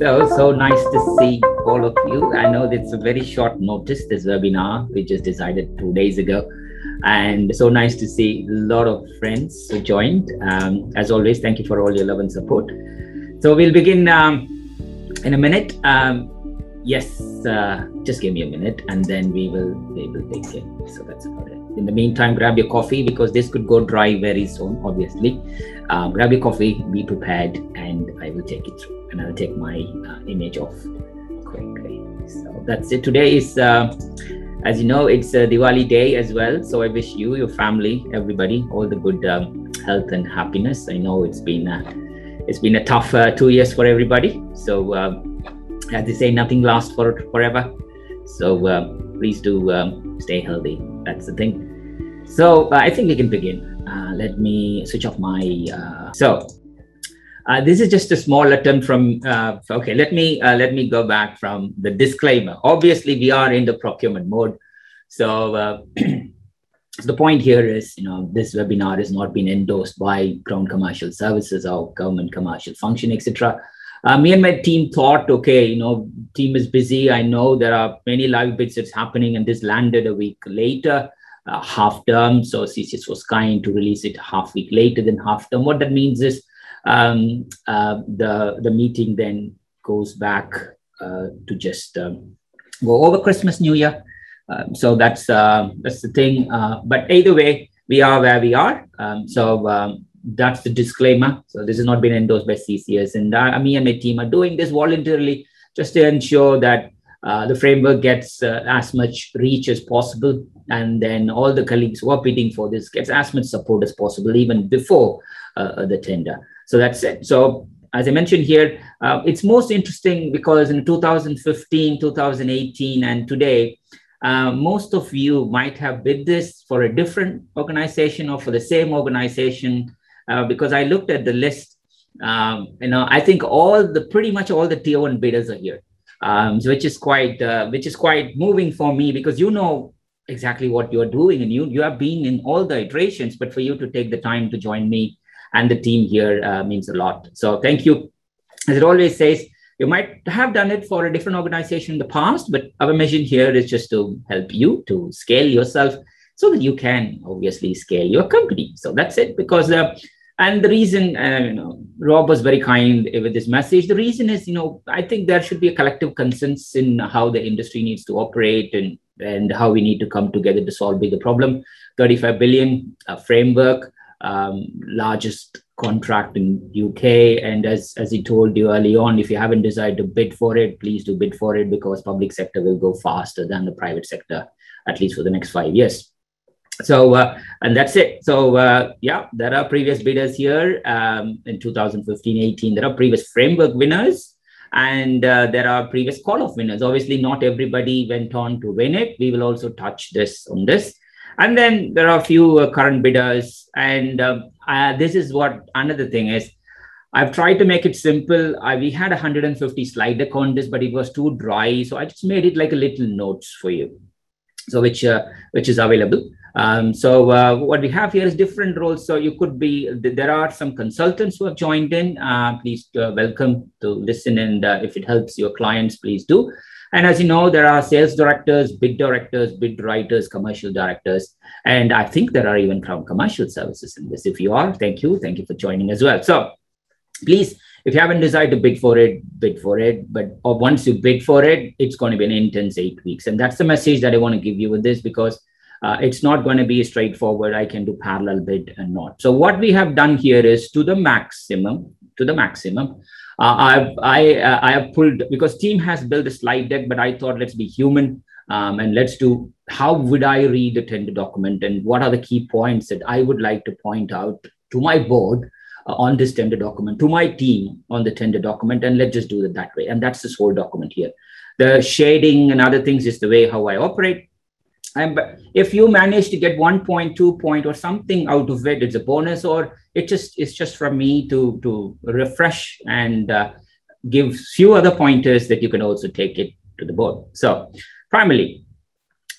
So, so nice to see all of you. I know it's a very short notice, this webinar. We just decided two days ago. And so nice to see a lot of friends who joined. Um, as always, thank you for all your love and support. So we'll begin um, in a minute. Um, yes, uh, just give me a minute and then we will, we will begin. So that's about it. In the meantime, grab your coffee because this could go dry very soon, obviously. Um, grab your coffee, be prepared, and I will take it through and I'll take my uh, image off quickly. So that's it. Today is, uh, as you know, it's a Diwali day as well. So I wish you, your family, everybody, all the good um, health and happiness. I know it's been uh, it's been a tough uh, two years for everybody. So uh, as they say, nothing lasts for forever. So uh, please do um, stay healthy. That's the thing. So I think we can begin. let me switch off my. so uh, this is just a small attempt from. Uh, okay, let me uh, let me go back from the disclaimer. Obviously, we are in the procurement mode, so. Uh, the point here is, you know, this webinar has not been endorsed by Crown Commercial Services or Government Commercial Function, etc. Uh, me and my team thought, okay, you know, team is busy. I know there are many live bits that's happening, and this landed a week later, uh, half term. So CCS was kind to release it half week later than half term. What that means is um, uh, the the meeting then goes back uh, to just um, go over Christmas, New Year. Um, so that's uh, that's the thing. Uh, but either way, we are where we are. Um, so um, that's the disclaimer. So this has not been endorsed by CCS, and uh, me and my team are doing this voluntarily just to ensure that uh, the framework gets uh, as much reach as possible and then all the colleagues who are bidding for this gets as much support as possible even before uh, the tender so that's it. So as I mentioned here, uh, it's most interesting because in 2015, 2018, and today, uh, most of you might have bid this for a different organization or for the same organization. Uh, because I looked at the list, um, you know, I think all the pretty much all the tier one bidders are here, um, which is quite uh, which is quite moving for me because you know exactly what you're doing and you you have been in all the iterations, but for you to take the time to join me and the team here uh, means a lot. So thank you. As it always says, you might have done it for a different organization in the past, but our mission here is just to help you to scale yourself so that you can obviously scale your company. So that's it. Because uh, and the reason, uh, you know, Rob was very kind with this message. The reason is, you know, I think there should be a collective consensus in how the industry needs to operate and and how we need to come together to solve bigger problem. 35 billion uh, framework um, largest contract in UK. And as, as he told you early on, if you haven't decided to bid for it, please do bid for it because public sector will go faster than the private sector, at least for the next five years. So, uh, and that's it. So, uh, yeah, there are previous bidders here um, in 2015 18. There are previous framework winners and uh, there are previous call off winners. Obviously, not everybody went on to win it. We will also touch this on this. And then there are a few uh, current bidders. And um, uh, this is what another thing is. I've tried to make it simple. I, we had 150 slide deck but it was too dry. So I just made it like a little notes for you. So which uh, which is available. Um, so uh, what we have here is different roles. So you could be, there are some consultants who have joined in. Uh, please uh, welcome to listen. And uh, if it helps your clients, please do. And as you know, there are sales directors, bid directors, bid writers, commercial directors. And I think there are even Crown Commercial Services in this. If you are, thank you. Thank you for joining as well. So please, if you haven't decided to bid for it, bid for it. But once you bid for it, it's going to be an intense eight weeks. And that's the message that I want to give you with this because uh, it's not going to be straightforward. I can do parallel bid and not. So what we have done here is to the maximum, to the maximum, uh, I've, I, uh, I have pulled because team has built a slide deck, but I thought let's be human um, and let's do how would I read the tender document and what are the key points that I would like to point out to my board uh, on this tender document, to my team on the tender document, and let's just do it that way. And that's this whole document here. The shading and other things is the way how I operate. And if you manage to get one point, two point, or something out of it, it's a bonus, or it just it's just for me to to refresh and uh, give few other pointers that you can also take it to the board. So primarily,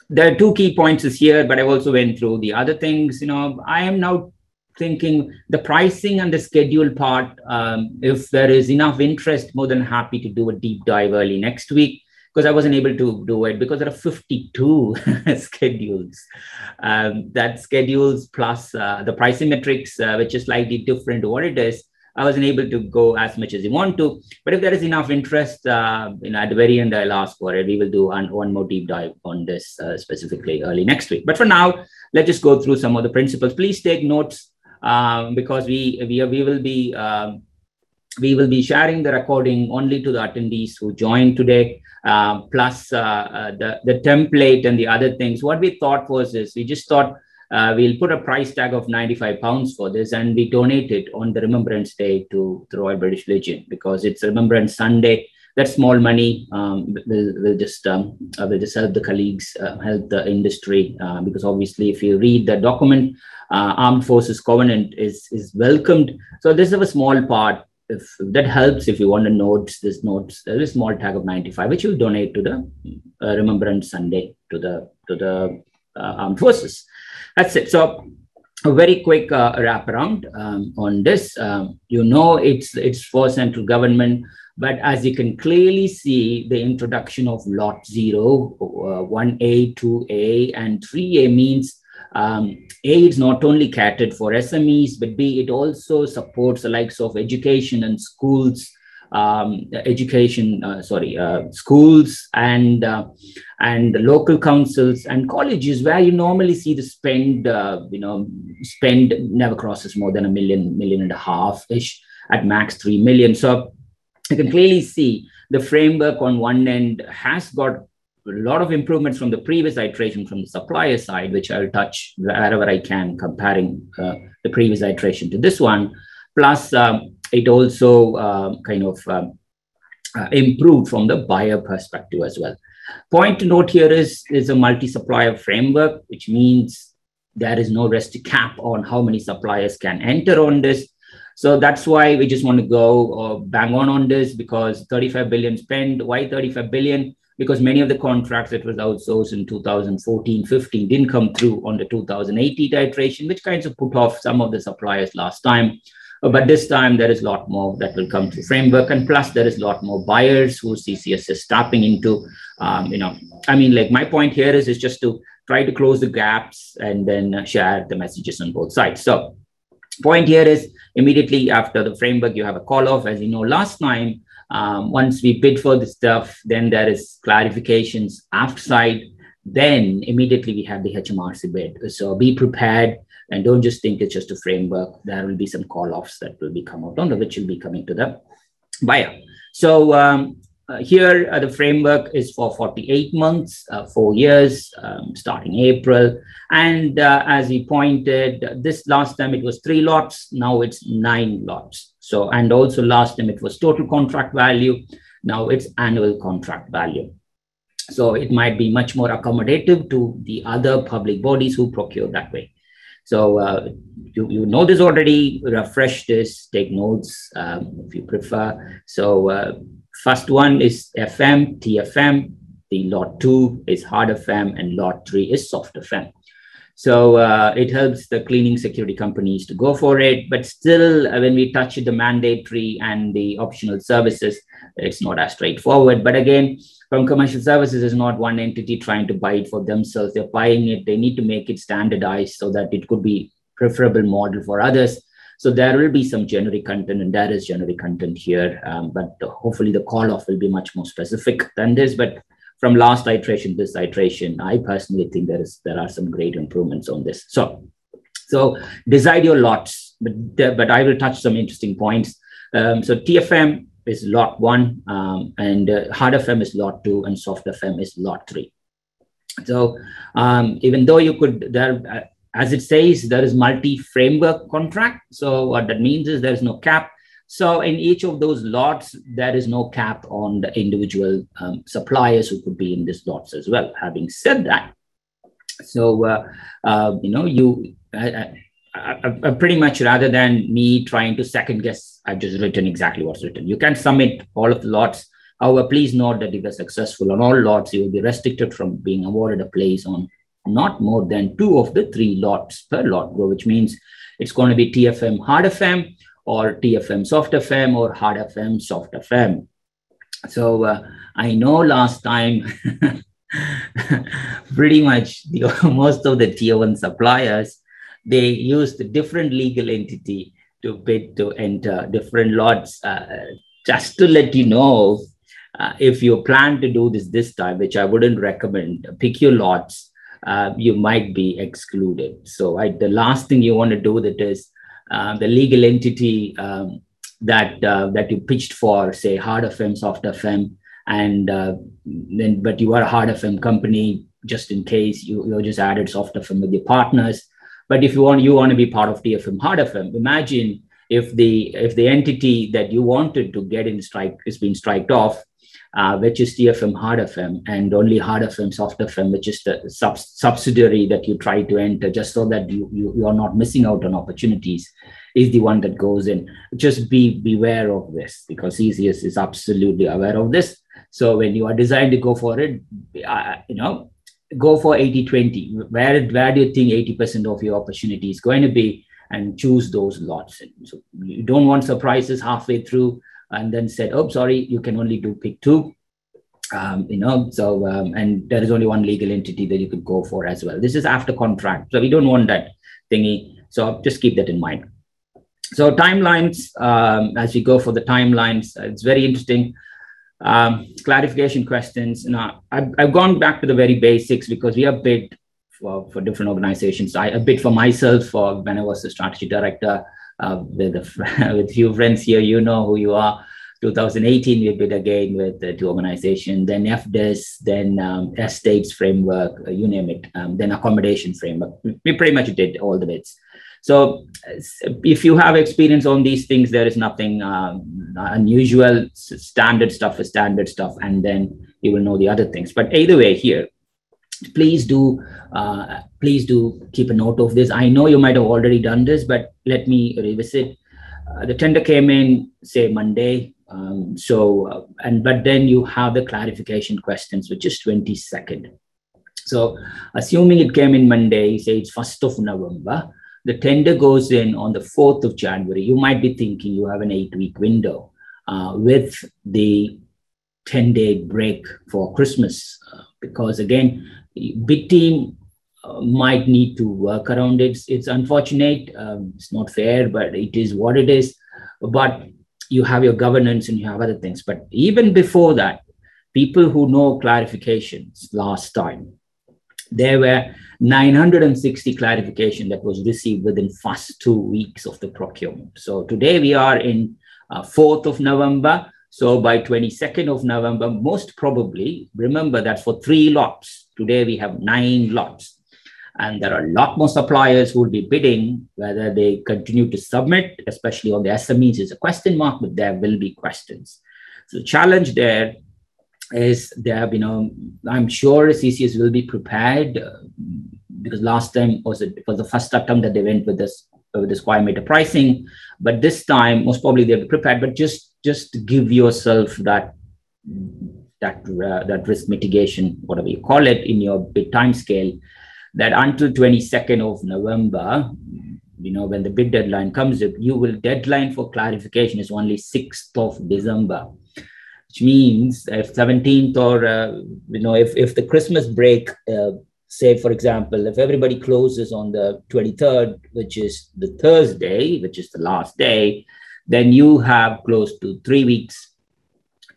there are two key points here, but I also went through the other things. You know, I am now thinking the pricing and the schedule part, um, if there is enough interest, more than happy to do a deep dive early next week because I wasn't able to do it because there are 52 schedules. Um, that schedules plus uh, the pricing metrics, uh, which is slightly different to what it is. I wasn't able to go as much as you want to. But if there is enough interest, uh, you know, at the very end, I'll ask for it. We will do one, one more deep dive on this uh, specifically early next week. But for now, let's just go through some of the principles. Please take notes um, because we, we, we will be um, we will be sharing the recording only to the attendees who joined today, uh, plus uh, uh, the, the template and the other things. What we thought was this, we just thought uh, we'll put a price tag of 95 pounds for this and we donate it on the Remembrance Day to the Royal British Legion because it's Remembrance Sunday. That small money um, will, will just um, uh, will just help the colleagues, uh, help the industry because obviously if you read the document, Armed Forces Covenant is is welcomed. So this is a small part. If that helps, if you want to note this notes, there is a small tag of 95, which you donate to the uh, Remembrance Sunday to the to the armed forces. That's it. So a very quick uh, wrap around um, on this. Um, you know, it's it's for central government, but as you can clearly see, the introduction of Lot Zero, uh, one A, two A, and three A means um, A is not only catered for SMEs, but B it also supports the likes of education and schools um, education, uh, sorry, uh, schools and uh, and local councils and colleges where you normally see the spend, uh, you know, spend never crosses more than a million, million and a half ish, at max three million. So you can clearly see the framework on one end has got a lot of improvements from the previous iteration from the supplier side, which I'll touch wherever I can, comparing uh, the previous iteration to this one. Plus, um, it also uh, kind of um, uh, improved from the buyer perspective as well. Point to note here is, is a multi-supplier framework, which means there is no rest cap on how many suppliers can enter on this. So that's why we just want to go uh, bang on on this because 35 billion spent. Why 35 billion? Because many of the contracts that was outsourced in 2014, 15 didn't come through on the 2018 iteration, which kinds of put off some of the suppliers last time. Uh, but this time there is a lot more that will come to framework. And plus there is a lot more buyers who CCS is tapping into, um, you know, I mean, like my point here is, is just to try to close the gaps and then share the messages on both sides. So point here is immediately after the framework, you have a call off. As you know, last time, um, once we bid for the stuff, then there is clarifications after side. Then immediately we have the HMRC bid. So be prepared and don't just think it's just a framework. There will be some call-offs that will be come out on which will be coming to the buyer. So um, here, uh, the framework is for 48 months, uh, four years, um, starting April. And uh, as he pointed, this last time it was three lots, now it's nine lots. So, and also last time it was total contract value, now it's annual contract value. So it might be much more accommodative to the other public bodies who procure that way. So uh, you, you know this already, refresh this, take notes um, if you prefer. So uh, first one is FM, TFM, the lot two is hard FM and lot three is soft FM. So uh, it helps the cleaning security companies to go for it. But still, uh, when we touch the mandatory and the optional services, it's not as straightforward. But again, from commercial services is not one entity trying to buy it for themselves. They're buying it. They need to make it standardized so that it could be preferable model for others. So there will be some generic content, and there is generic content here. Um, but hopefully, the call off will be much more specific than this. But from last iteration, this iteration, I personally think there is there are some great improvements on this. So, so decide your lots, but but I will touch some interesting points. Um, so TFM is lot one, um, and uh, hard FM is lot two, and soft FM is lot three. So um, even though you could, there, uh, as it says, there is multi-framework contract. So what that means is there is no cap. So in each of those lots, there is no cap on the individual um, suppliers who could be in these lots as well. Having said that, so uh, uh, you know you. I, I, I, pretty much rather than me trying to second guess, I've just written exactly what's written. You can submit all of the lots. However, please note that if you're successful on all lots, you will be restricted from being awarded a place on not more than two of the three lots per lot, grow, which means it's going to be TFM Hard FM or TFM Soft FM or Hard FM Soft FM. So uh, I know last time, pretty much the, most of the tier one suppliers, they used different legal entity to bid to enter different lots. Uh, just to let you know, uh, if you plan to do this this time, which I wouldn't recommend, pick your lots. Uh, you might be excluded. So I, the last thing you want to do that is uh, the legal entity um, that uh, that you pitched for, say hard FM, soft FM, and uh, then but you are a hard FM company just in case you you just added soft FM with your partners. But if you want you want to be part of TFM hard FM, imagine if the if the entity that you wanted to get in strike is being striked off, uh, which is TFM Hard FM, and only Hard FM Soft FM, which is the sub- subsidiary that you try to enter, just so that you, you you are not missing out on opportunities is the one that goes in. Just be beware of this because CCS is absolutely aware of this. So when you are designed to go for it, uh, you know, go for 80 20. Where, where do you think 80% of your opportunity is going to be? And choose those lots. So you don't want surprises halfway through and then said, oh, sorry, you can only do pick two. Um, you know, so um, and there is only one legal entity that you could go for as well. This is after contract, so we don't want that thingy. So just keep that in mind so timelines, um, as we go for the timelines, it's very interesting. Um, clarification questions. Now, I've, I've gone back to the very basics because we have bid for, for different organizations. I, I bid for myself for when I was the strategy director uh, with a with few friends here. You know who you are. 2018, we bid again with the two organizations, then FDES, then um, estates framework, uh, you name it, um, then accommodation framework. We pretty much did all the bids. So if you have experience on these things, there is nothing uh, unusual. Standard stuff is standard stuff, and then you will know the other things. But either way, here, please do uh, please do keep a note of this. I know you might have already done this, but let me revisit. Uh, the tender came in say Monday. Um, so uh, and but then you have the clarification questions, which is 22nd. So assuming it came in Monday, say it's 1st of November the tender goes in on the 4th of January, you might be thinking you have an eight week window uh, with the 10 day break for Christmas. Uh, because again, big team uh, might need to work around it. It's, it's unfortunate, um, it's not fair, but it is what it is. But you have your governance and you have other things. But even before that, people who know clarifications last time, there were 960 clarification that was received within first two weeks of the procurement. So today we are in uh, 4th of November. So by 22nd of November, most probably, remember that for three lots, today we have nine lots. And there are a lot more suppliers who will be bidding, whether they continue to submit, especially on the SMEs is a question mark, but there will be questions. So the challenge there is there, you know, I'm sure CCS will be prepared uh, because last time was it was the first time that they went with this with the square meter pricing, but this time most probably they'll be prepared. But just just give yourself that that uh, that risk mitigation, whatever you call it, in your bid time scale, that until 22nd of November, you know, when the bid deadline comes, up, you will deadline for clarification is only 6th of December which means if 17th or uh, you know if, if the christmas break uh, say for example if everybody closes on the 23rd which is the thursday which is the last day then you have close to three weeks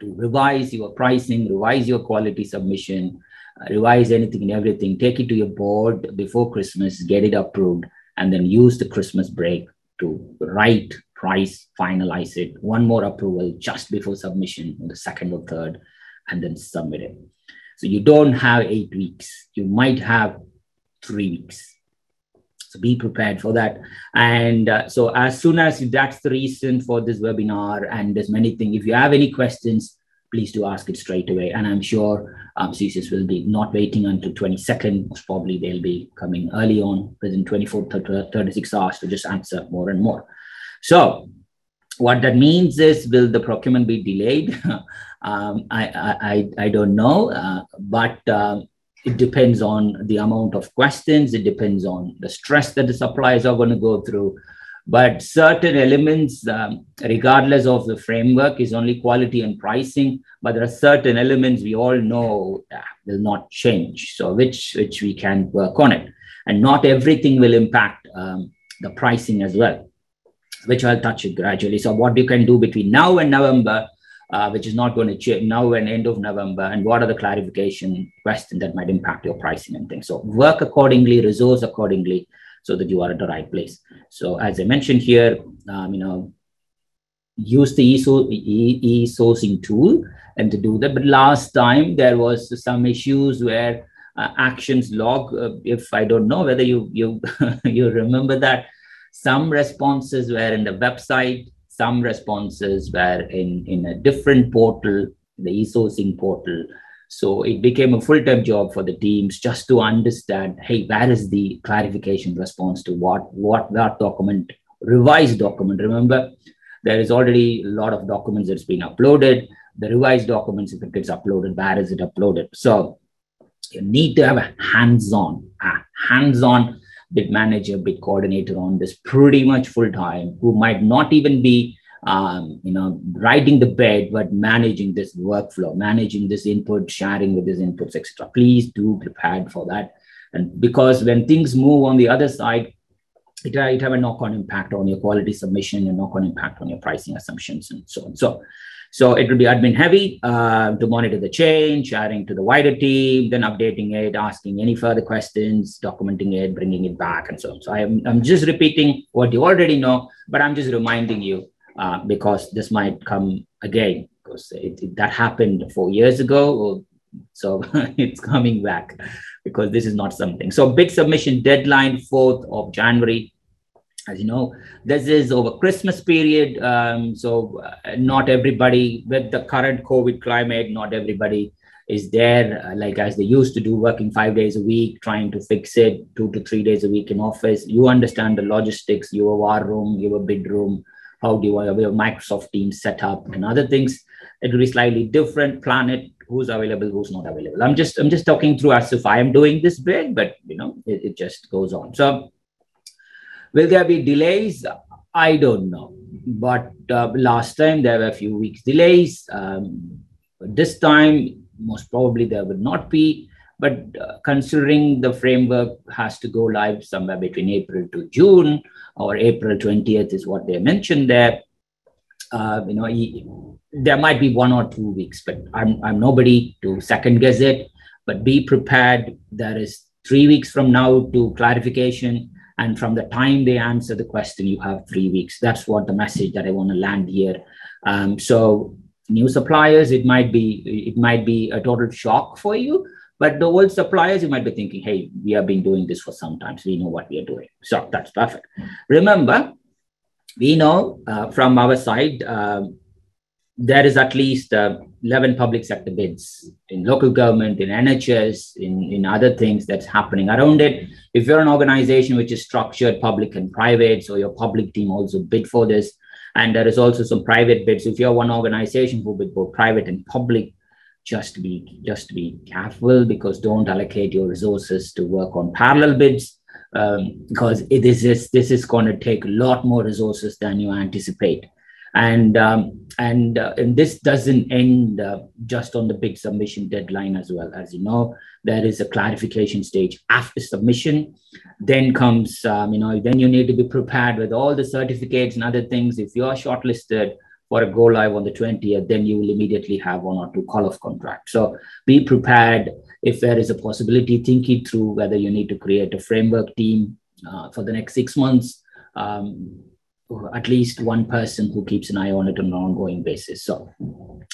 to revise your pricing revise your quality submission uh, revise anything and everything take it to your board before christmas get it approved and then use the christmas break to write price, finalize it, one more approval just before submission on the second or third, and then submit it. So you don't have eight weeks. You might have three weeks. So be prepared for that. And uh, so as soon as that's the reason for this webinar and there's many things, if you have any questions, please do ask it straight away. And I'm sure um, CCS will be not waiting until 22nd. Most probably they'll be coming early on within 24 to 36 hours to just answer more and more. So what that means is, will the procurement be delayed? um, I, I, I don't know, uh, but um, it depends on the amount of questions, it depends on the stress that the suppliers are going to go through. But certain elements, um, regardless of the framework, is only quality and pricing. But there are certain elements we all know uh, will not change. So which which we can work on it, and not everything will impact um, the pricing as well, which I'll touch it gradually. So what you can do between now and November uh, which is not going to change now and end of November, and what are the clarification questions that might impact your pricing and things. So work accordingly, resource accordingly, so that you are at the right place. So as I mentioned here, um, you know, use the e-sourcing tool and to do that. But last time there was some issues where uh, actions log, uh, if I don't know whether you you you remember that, some responses were in the website some responses were in, in a different portal, the e-sourcing portal. So it became a full-time job for the teams just to understand, hey, where is the clarification response to what, what that document, revised document. Remember, there is already a lot of documents that's been uploaded. The revised documents, if it gets uploaded, where is it uploaded? So you need to have a hands-on, a hands-on bid manager, bid coordinator on this pretty much full time, who might not even be, um, you know, writing the bid, but managing this workflow, managing this input, sharing with his inputs, etc. Please do prepare for that. And because when things move on the other side, it, it have a knock-on impact on your quality submission, a knock-on impact on your pricing assumptions, and so on. So so it will be admin heavy uh, to monitor the change, sharing to the wider team, then updating it, asking any further questions, documenting it, bringing it back, and so on. So I'm, I'm just repeating what you already know, but I'm just reminding you uh, because this might come again because it, it, that happened four years ago. So it's coming back because this is not something. So bid submission deadline 4th of January as you know this is over christmas period um, so uh, not everybody with the current covid climate not everybody is there uh, like as they used to do working five days a week trying to fix it two to three days a week in office. You understand the logistics your war room your bid room how do you have your microsoft teams set up and other things. It will be slightly different planet who's available who's not available. I'm just i'm just talking through as if i am doing this big but you know it, it just goes on. So Will there be delays? I don't know. But uh, last time there were a few weeks delays. Um, this time, most probably there would not be. But uh, considering the framework has to go live somewhere between April to June, or April 20th is what they mentioned there, uh, you know, there might be one or two weeks, but I'm, I'm nobody to second guess it. But be prepared. There is three weeks from now to clarification and from the time they answer the question, you have three weeks. That's what the message that I want to land here. Um, so new suppliers, it might be it might be a total shock for you. But the old suppliers, you might be thinking, hey, we have been doing this for some time, so we know what we are doing. So that's perfect. Remember, we know uh, from our side, um, there is at least uh, 11 public sector bids in local government, in NHS, in, in other things that's happening around it. If you're an organization which is structured public and private, so your public team also bid for this. And there is also some private bids. If you're one organization who bid both private and public, just be just be careful because don't allocate your resources to work on parallel bids um, because it is this, this is going to take a lot more resources than you anticipate and um, and uh, and this doesn't end uh, just on the big submission deadline as well. As you know there is a clarification stage after submission. Then comes um, you know then you need to be prepared with all the certificates and other things. If you are shortlisted for a go live on the 20th then you will immediately have one or two call off contracts. So be prepared if there is a possibility think it through whether you need to create a framework team uh, for the next six months. Um, at least one person who keeps an eye on it on an ongoing basis. So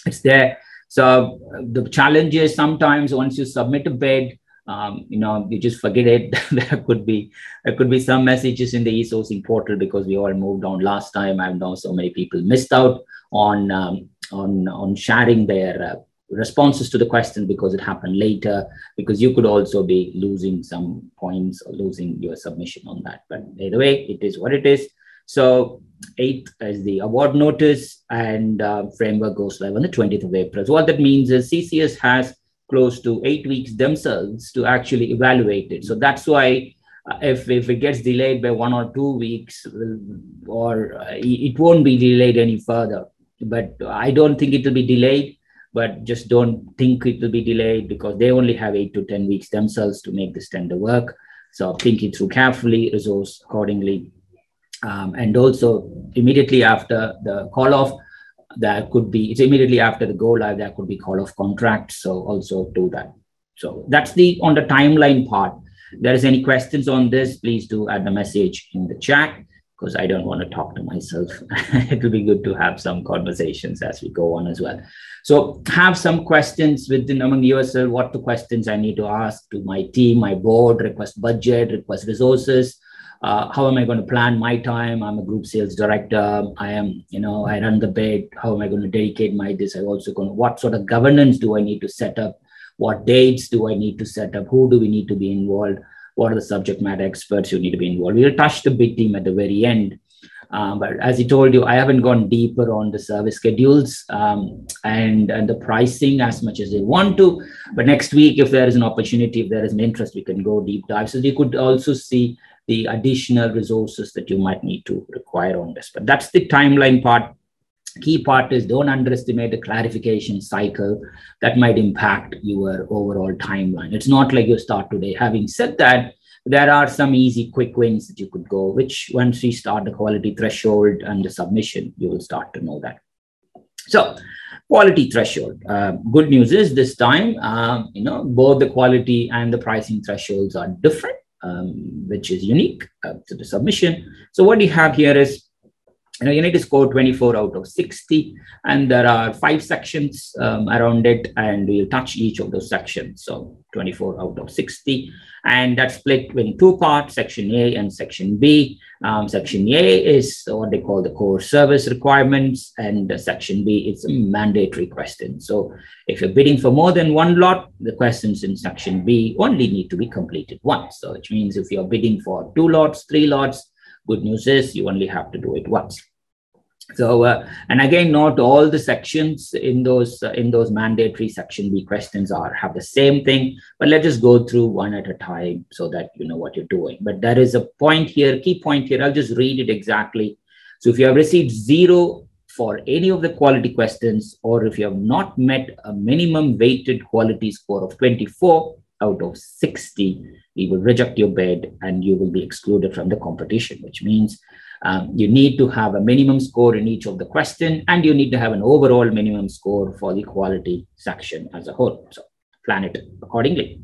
it's there. So the challenge is sometimes once you submit a bid, um, you know, you just forget it. there could be there could be some messages in the e-sourcing portal because we all moved on last time. I know so many people missed out on um, on on sharing their uh, responses to the question because it happened later. Because you could also be losing some points or losing your submission on that. But either way, it is what it is. So 8th is the award notice and uh, framework goes live on the 20th of April. So what that means is CCS has close to eight weeks themselves to actually evaluate it. So that's why uh, if, if it gets delayed by one or two weeks, or uh, it won't be delayed any further. But I don't think it will be delayed, but just don't think it will be delayed because they only have eight to 10 weeks themselves to make this tender work. So think it through carefully, resource accordingly. Um, and also immediately after the call off, there could be, it's immediately after the go live, there could be call off contract. So also do that. So that's the, on the timeline part. If there is any questions on this, please do add the message in the chat because I don't want to talk to myself. it will be good to have some conversations as we go on as well. So have some questions within among yourself, what the questions I need to ask to my team, my board, request budget, request resources. Uh, how am I going to plan my time? I'm a group sales director. I am, you know, I run the bid. How am I going to dedicate my this? I also going to, what sort of governance do I need to set up? What dates do I need to set up? Who do we need to be involved? what are the subject matter experts who need to be involved. We'll touch the big team at the very end. Um, but as I told you, I haven't gone deeper on the service schedules um, and, and the pricing as much as they want to. But next week, if there is an opportunity, if there is an interest, we can go deep dive. So you could also see the additional resources that you might need to require on this. But that's the timeline part key part is don't underestimate the clarification cycle that might impact your overall timeline. It's not like you start today. Having said that, there are some easy quick wins that you could go, which once we start the quality threshold and the submission, you will start to know that. So quality threshold. Uh, good news is this time, um, you know, both the quality and the pricing thresholds are different, um, which is unique uh, to the submission. So what you have here is you know you need to score 24 out of 60 and there are five sections um, around it and we'll touch each of those sections. So 24 out of 60 and that's split in two parts section a and section b. Um, section a is what they call the core service requirements and section b is a mandatory question. So if you're bidding for more than one lot the questions in section b only need to be completed once. So which means if you're bidding for two lots three lots good news is you only have to do it once so, uh, and again, not all the sections in those uh, in those mandatory section B questions are have the same thing. But let's just go through one at a time so that you know what you're doing. But there is a point here, key point here. I'll just read it exactly. So, if you have received zero for any of the quality questions, or if you have not met a minimum weighted quality score of 24 out of 60, we will reject your bid and you will be excluded from the competition, which means um, you need to have a minimum score in each of the question, and you need to have an overall minimum score for the quality section as a whole. So plan it accordingly.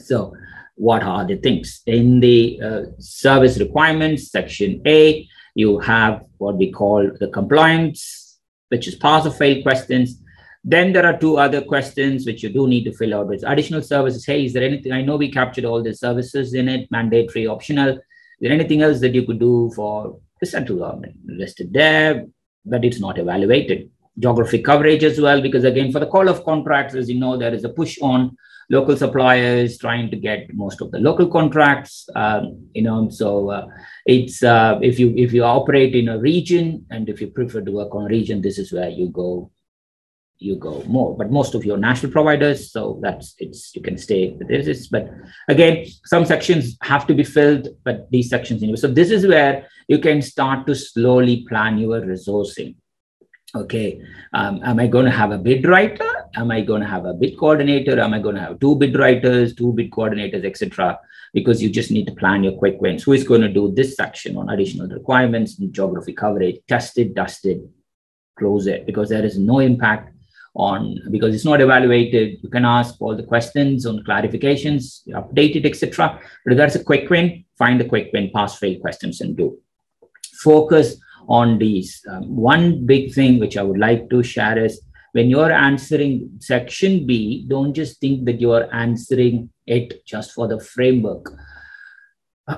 So what are the things? In the uh, service requirements, section A, you have what we call the compliance, which is pass or fail questions. Then there are two other questions which you do need to fill out with additional services. Hey, is there anything? I know we captured all the services in it, mandatory, optional there anything else that you could do for the central government? Listed there, but it's not evaluated. Geography coverage as well, because again, for the call of contracts, as you know, there is a push on local suppliers trying to get most of the local contracts. Um, you know, so uh, it's uh, if you if you operate in a region and if you prefer to work on a region, this is where you go you go more. But most of your national providers, so that's it's you can stay with this. But again, some sections have to be filled, but these sections anyway. So this is where you can start to slowly plan your resourcing. Okay, um, am I going to have a bid writer? Am I going to have a bid coordinator? Am I going to have two bid writers, two bid coordinators, etc.? Because you just need to plan your quick wins. Who is going to do this section on additional requirements geography coverage? Test it, dust it, close it, because there is no impact on because it's not evaluated. You can ask all the questions on clarifications, update it, etc. But that's a quick win, find the quick win, pass fail questions and do. Focus on these. Um, one big thing which I would like to share is when you're answering section B, don't just think that you're answering it just for the framework.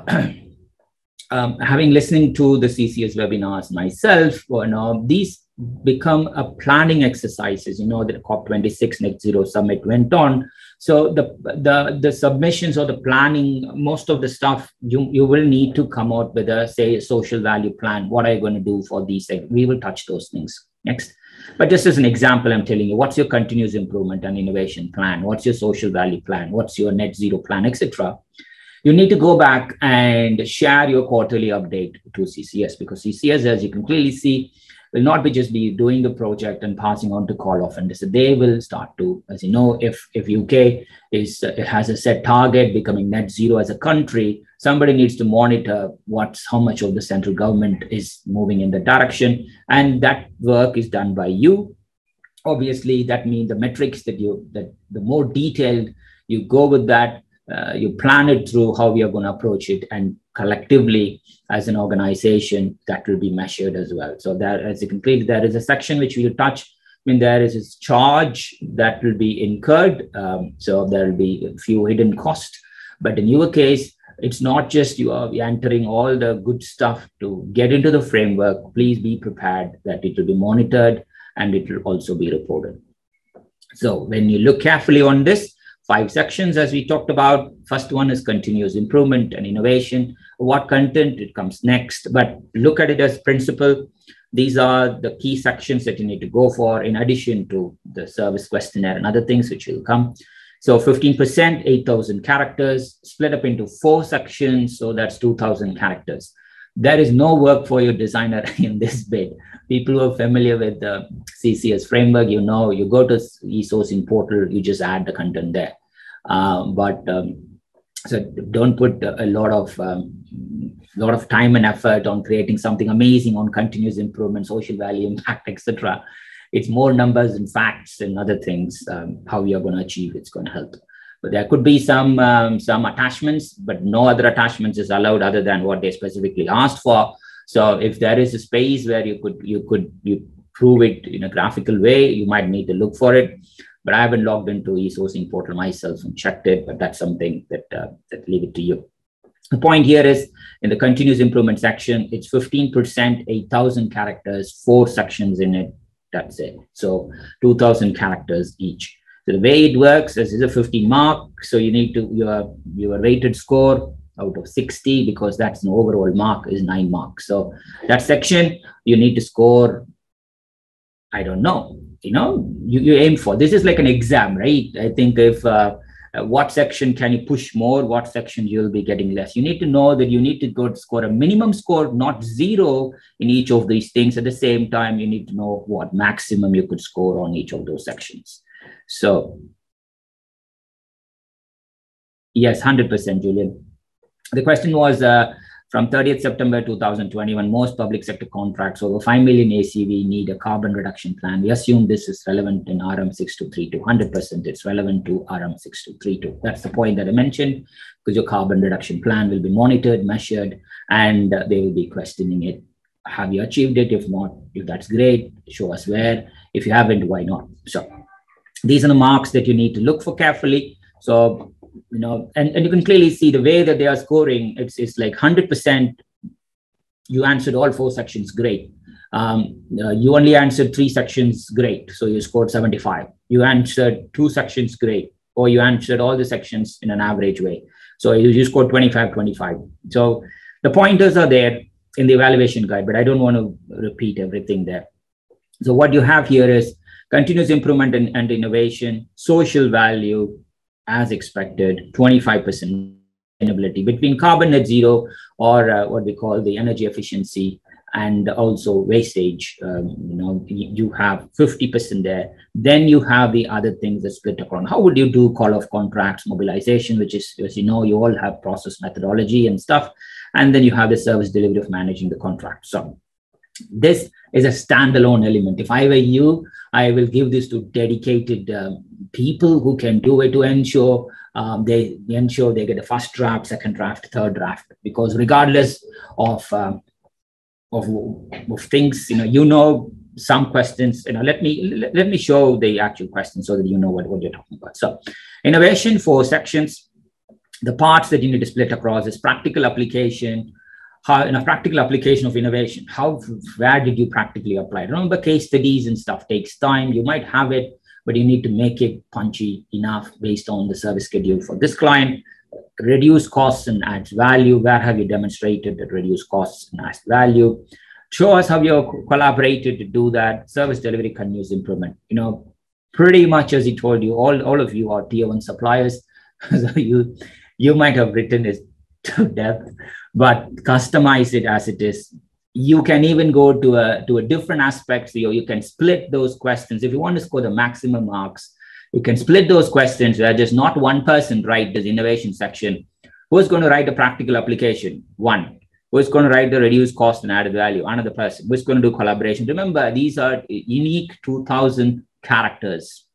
um, having listening to the CCS webinars myself, you know, these become a planning exercises. You know, the COP26 Net Zero Summit went on. So the the the submissions or the planning, most of the stuff you you will need to come out with a say social value plan. What are you going to do for these? We will touch those things Next. But just as an example, I'm telling you, what's your continuous improvement and innovation plan? What's your social value plan? What's your net zero plan, etc. You need to go back and share your quarterly update to CCS because CCS, as you can clearly see, will not be just be doing the project and passing on to call off and they will start to as you know if if uk is uh, has a set target becoming net zero as a country somebody needs to monitor what's how much of the central government is moving in the direction and that work is done by you. Obviously that means the metrics that you that the more detailed you go with that uh, you plan it through how we are going to approach it and collectively as an organization that will be measured as well so that as you see there is a section which we'll touch I mean, there is a charge that will be incurred. Um, so there will be a few hidden costs. But in your case, it's not just you are entering all the good stuff to get into the framework. Please be prepared that it will be monitored and it will also be reported. So when you look carefully on this, five sections as we talked about. First one is continuous improvement and innovation. What content it comes next, but look at it as principle. These are the key sections that you need to go for in addition to the service questionnaire and other things which will come. So 15%, 8,000 characters split up into four sections. So that's 2,000 characters. There is no work for your designer in this bit. People who are familiar with the CCS framework, you know, you go to eSourcing portal, you just add the content there. Uh, but um, so don't put a lot of um, lot of time and effort on creating something amazing on continuous improvement, social value, impact, etc it's more numbers and facts and other things um, how are going to achieve it's going to help. But there could be some um, some attachments but no other attachments is allowed other than what they specifically asked for so if there is a space where you could you could you prove it in a graphical way you might need to look for it but i haven't logged into eSourcing portal myself and checked it but that's something that uh, that leave it to you the point here is in the continuous improvement section it's 15% 8000 characters four sections in it that's it. So 2000 characters each. So the way it works is, is a 50 mark. So you need to, your, your rated score out of 60 because that's an overall mark is nine marks. So that section you need to score, I don't know, you know, you, you aim for. This is like an exam, right? I think if uh, uh, what section can you push more what section you'll be getting less you need to know that you need to go to score a minimum score not zero in each of these things at the same time you need to know what maximum you could score on each of those sections so yes 100% julian the question was uh, from 30th September 2021, most public sector contracts over 5 million ACV need a carbon reduction plan. We assume this is relevant in RM 6232. 100% it's relevant to RM 6232. That's the point that I mentioned, because your carbon reduction plan will be monitored, measured, and uh, they will be questioning it. Have you achieved it? If not, if that's great, show us where. If you haven't, why not? So these are the marks that you need to look for carefully. So you know, and, and you can clearly see the way that they are scoring, it's, it's like 100%. You answered all four sections, great. Um, uh, you only answered three sections, great. So you scored 75. You answered two sections, great. Or you answered all the sections in an average way. So you, you scored 25, 25. So the pointers are there in the evaluation guide, but I don't want to repeat everything there. So what you have here is continuous improvement and, and innovation, social value, as expected, 25% sustainability between carbon net zero or uh, what we call the energy efficiency and also wastage. Um, you know, you have 50% there. Then you have the other things that split across. How would you do call of contracts, mobilization, which is, as you know, you all have process methodology and stuff. And then you have the service delivery of managing the contract. So this is a standalone element. If I were you, I will give this to dedicated um, people who can do it to ensure um, they, ensure they get a first draft, second draft, third draft. Because regardless of um, of, of things, you know, you know some questions. You know, let me let, let me show the actual question so that you know what, what you're talking about. So, innovation for sections. The parts that you need to split across is practical application, how in a practical application of innovation how where did you practically apply it remember case studies and stuff takes time you might have it but you need to make it punchy enough based on the service schedule for this client reduce costs and adds value where have you demonstrated that reduce costs and adds value show us how you collaborated to do that. Service delivery continuous improvement. You know, pretty much as he told you, all, all of you are tier one suppliers. so you you might have written it to death, but customize it as it is. You can even go to a to a different aspect. So you, can split those questions. If you want to score the maximum marks, you can split those questions where just not one person write this innovation section. Who's going to write the practical application? One. Who's going to write the reduced cost and added value? Another person. Who's going to do collaboration? Remember, these are unique 2000 characters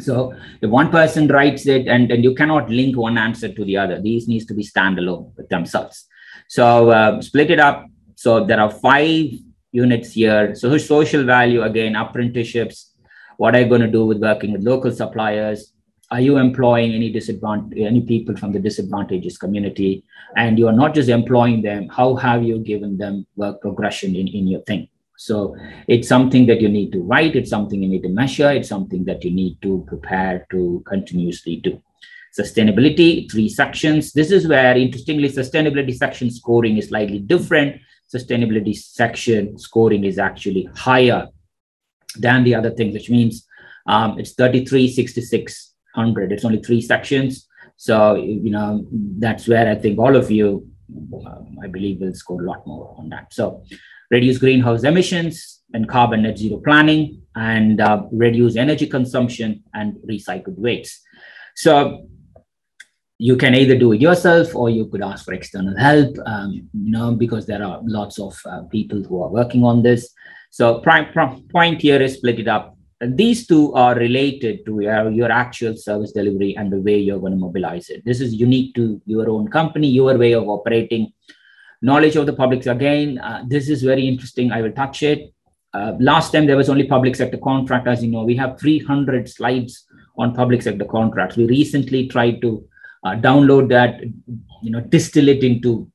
so if one person writes it and, and you cannot link one answer to the other, these needs to be standalone with themselves. So uh, split it up. So there are five units here. So social value, again, apprenticeships. What are you going to do with working with local suppliers? Are you employing any disadvantage, any people from the disadvantaged community? And you are not just employing them. How have you given them work progression in, in your thing? So it's something that you need to write, it's something you need to measure, it's something that you need to prepare to continuously do. Sustainability, three sections. This is where, interestingly, sustainability section scoring is slightly different. Sustainability section scoring is actually higher than the other things, which means um, it's 33, 66, 100. It's only three sections. So, you know, that's where I think all of you, um, I believe, will score a lot more on that. So, reduce greenhouse emissions and carbon net zero planning, and uh, reduce energy consumption and recycled waste. So you can either do it yourself or you could ask for external help, um, you know, because there are lots of uh, people who are working on this. So prime, prime point here is split it up. And these two are related to your, your actual service delivery and the way you're going to mobilize it. This is unique to your own company, your way of operating knowledge of the public again uh, this is very interesting i will touch it uh, last time there was only public sector contract as you know we have 300 slides on public sector contracts we recently tried to uh, download that you know distill it into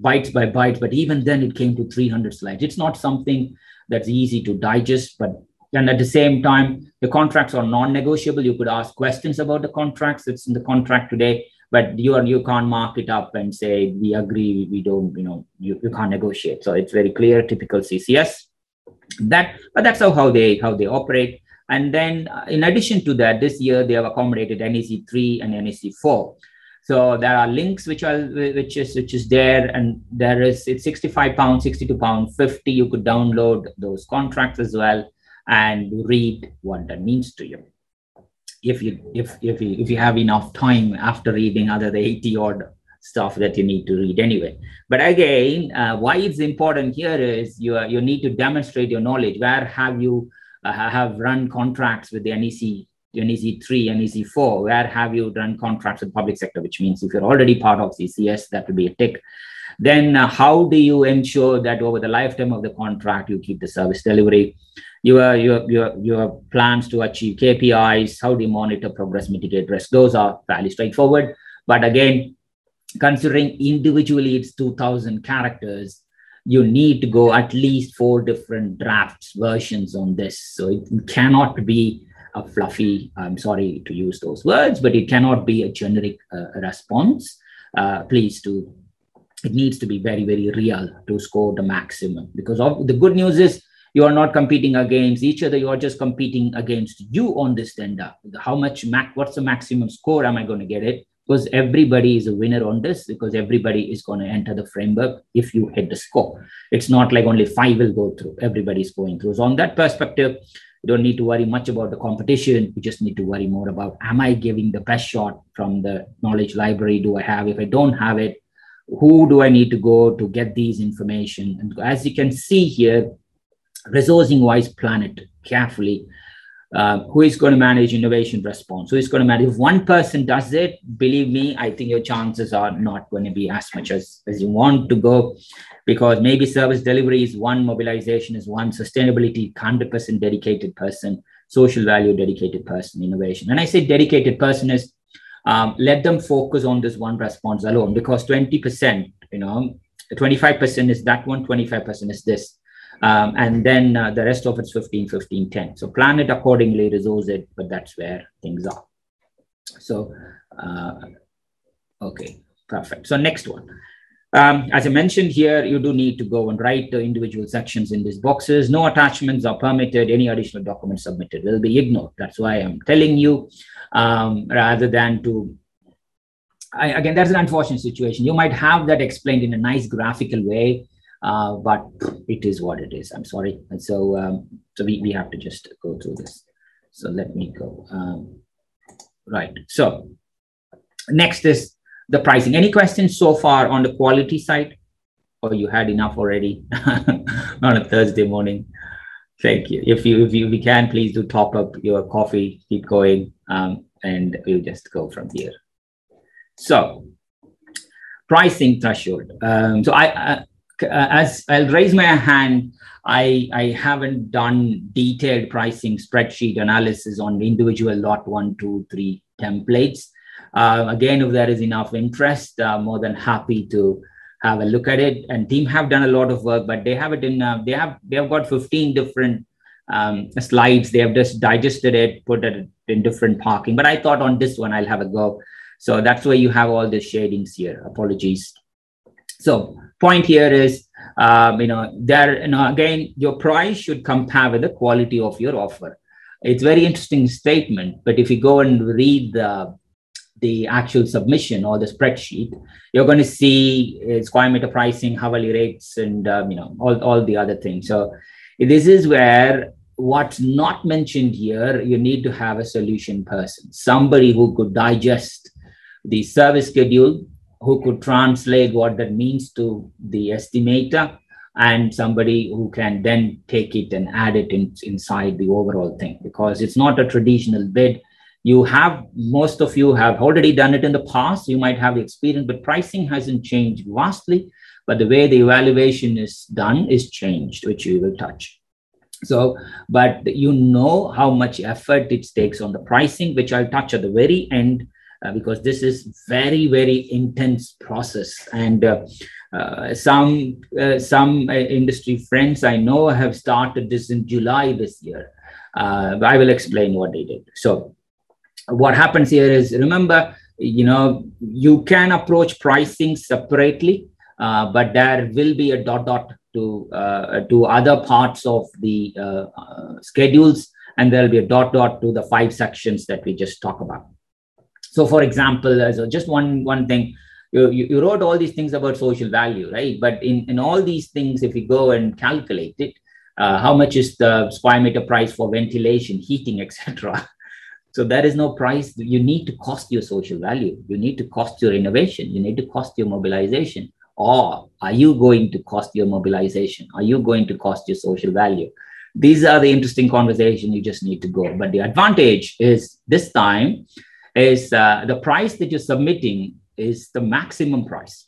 bytes by bytes but even then it came to 300 slides. It's not something that's easy to digest but and at the same time the contracts are non-negotiable. You could ask questions about the contracts. It's in the contract today but you are you can't mark it up and say we agree we don't you know you, you can't negotiate. So it's very clear typical ccs that but that's how, how they how they operate and then uh, in addition to that this year they have accommodated nec 3 and nec 4 so there are links which are which is which is there and there is it's 65 pounds 62 pounds 50 you could download those contracts as well and read what that means to you. If you if if you, if you have enough time after reading other the 80 odd stuff that you need to read anyway. But again uh, why it's important here is you you need to demonstrate your knowledge. Where have you uh, have run contracts with the nec NEC 3, NEC 4, where have you done contracts with public sector, which means if you're already part of CCS, that would be a tick. Then uh, how do you ensure that over the lifetime of the contract, you keep the service delivery? your, your, your, your plans to achieve KPIs, how do you monitor progress, mitigate risk? Those are fairly straightforward. But again, considering individually it's 2000 characters, you need to go at least four different drafts versions on this. So it cannot be a fluffy, I'm sorry to use those words, but it cannot be a generic uh, response. Uh, please do, it needs to be very, very real to score the maximum because of, the good news is you are not competing against each other. You are just competing against you on this tender. How much mac what's the maximum score? Am i going to get it because everybody is a winner on this because everybody is going to enter the framework if you hit the score. It's not like only five will go through. Everybody's going through. So on that perspective you don't need to worry much about the competition. You just need to worry more about am i giving the best shot from the knowledge library? Do i have if i don't have it who do i need to go to get these information? And as you can see here resourcing wise plan it carefully uh, who is going to manage innovation response? Who is going to manage? If one person does it believe me i think your chances are not going to be as much as, as you want to go because maybe service delivery is one mobilization is one sustainability 100% dedicated person social value dedicated person innovation. And i say dedicated person is um, let them focus on this one response alone because 20% you know 25% is that one 25% is this um, and then uh, the rest of it's 15, 15, 10. So plan it accordingly, resource it, but that's where things are. So, uh, okay, perfect. So next one. Um, as I mentioned here, you do need to go and write the individual sections in these boxes. No attachments are permitted. Any additional documents submitted will be ignored. That's why I'm telling you, um, rather than to. I, again, that's an unfortunate situation. You might have that explained in a nice graphical way, uh, but it is what it is. I'm sorry. And so, um, so we, we have to just go through this. So let me go. Um, right. So next is the pricing. Any questions so far on the quality side? Or you had enough already on a Thursday morning? Thank you. If you if you we can, please do top up your coffee, keep going, um, and we'll just go from here. So, pricing threshold. Um, so I, uh, as I'll raise my hand, I I haven't done detailed pricing spreadsheet analysis on individual lot one, two, three templates. Uh, again, if there is enough interest, uh, more than happy to have a look at it. And team have done a lot of work, but they have it in. Uh, they have they have got 15 different um, slides. They have just digested it, put it in different parking. But I thought on this one I'll have a go. So that's why you have all the shadings here. Apologies. So point here is, um, you know, there, you know, again, your price should compare with the quality of your offer. It's very interesting statement, but if you go and read the the actual submission or the spreadsheet, you're going to see uh, square meter pricing, hourly rates, and um, you know all, all the other things. So this is where what's not mentioned here, you need to have a solution person, somebody who could digest the service schedule, who could translate what that means to the estimator, and somebody who can then take it and add it in, inside the overall thing. Because it's not a traditional bid. You have most of you have already done it in the past. You might have the experience but pricing hasn't changed vastly. But the way the evaluation is done is changed which we will touch. So but you know how much effort it takes on the pricing which i'll touch at the very end uh, because this is very very intense process. And uh, uh, some uh, some uh, industry friends i know have started this in july this year. I will explain what they did. So what happens here is remember you know you can approach pricing separately uh, but there will be a dot dot to uh, to other parts of the uh schedules and there'll be a dot dot to the five sections that we just talked about so for example as just one one thing you, you, you, wrote all these things about social value right but in, in all these things if you go and calculate it uh, how much is the square meter price for ventilation heating etc So there is no price. You need to cost your social value. You need to cost your innovation. You need to cost your mobilization. Or are you going to cost your mobilization? Are you going to cost your social value? These are the interesting conversation you just need to go. But the advantage is this time is uh, the price that you're submitting is the maximum price.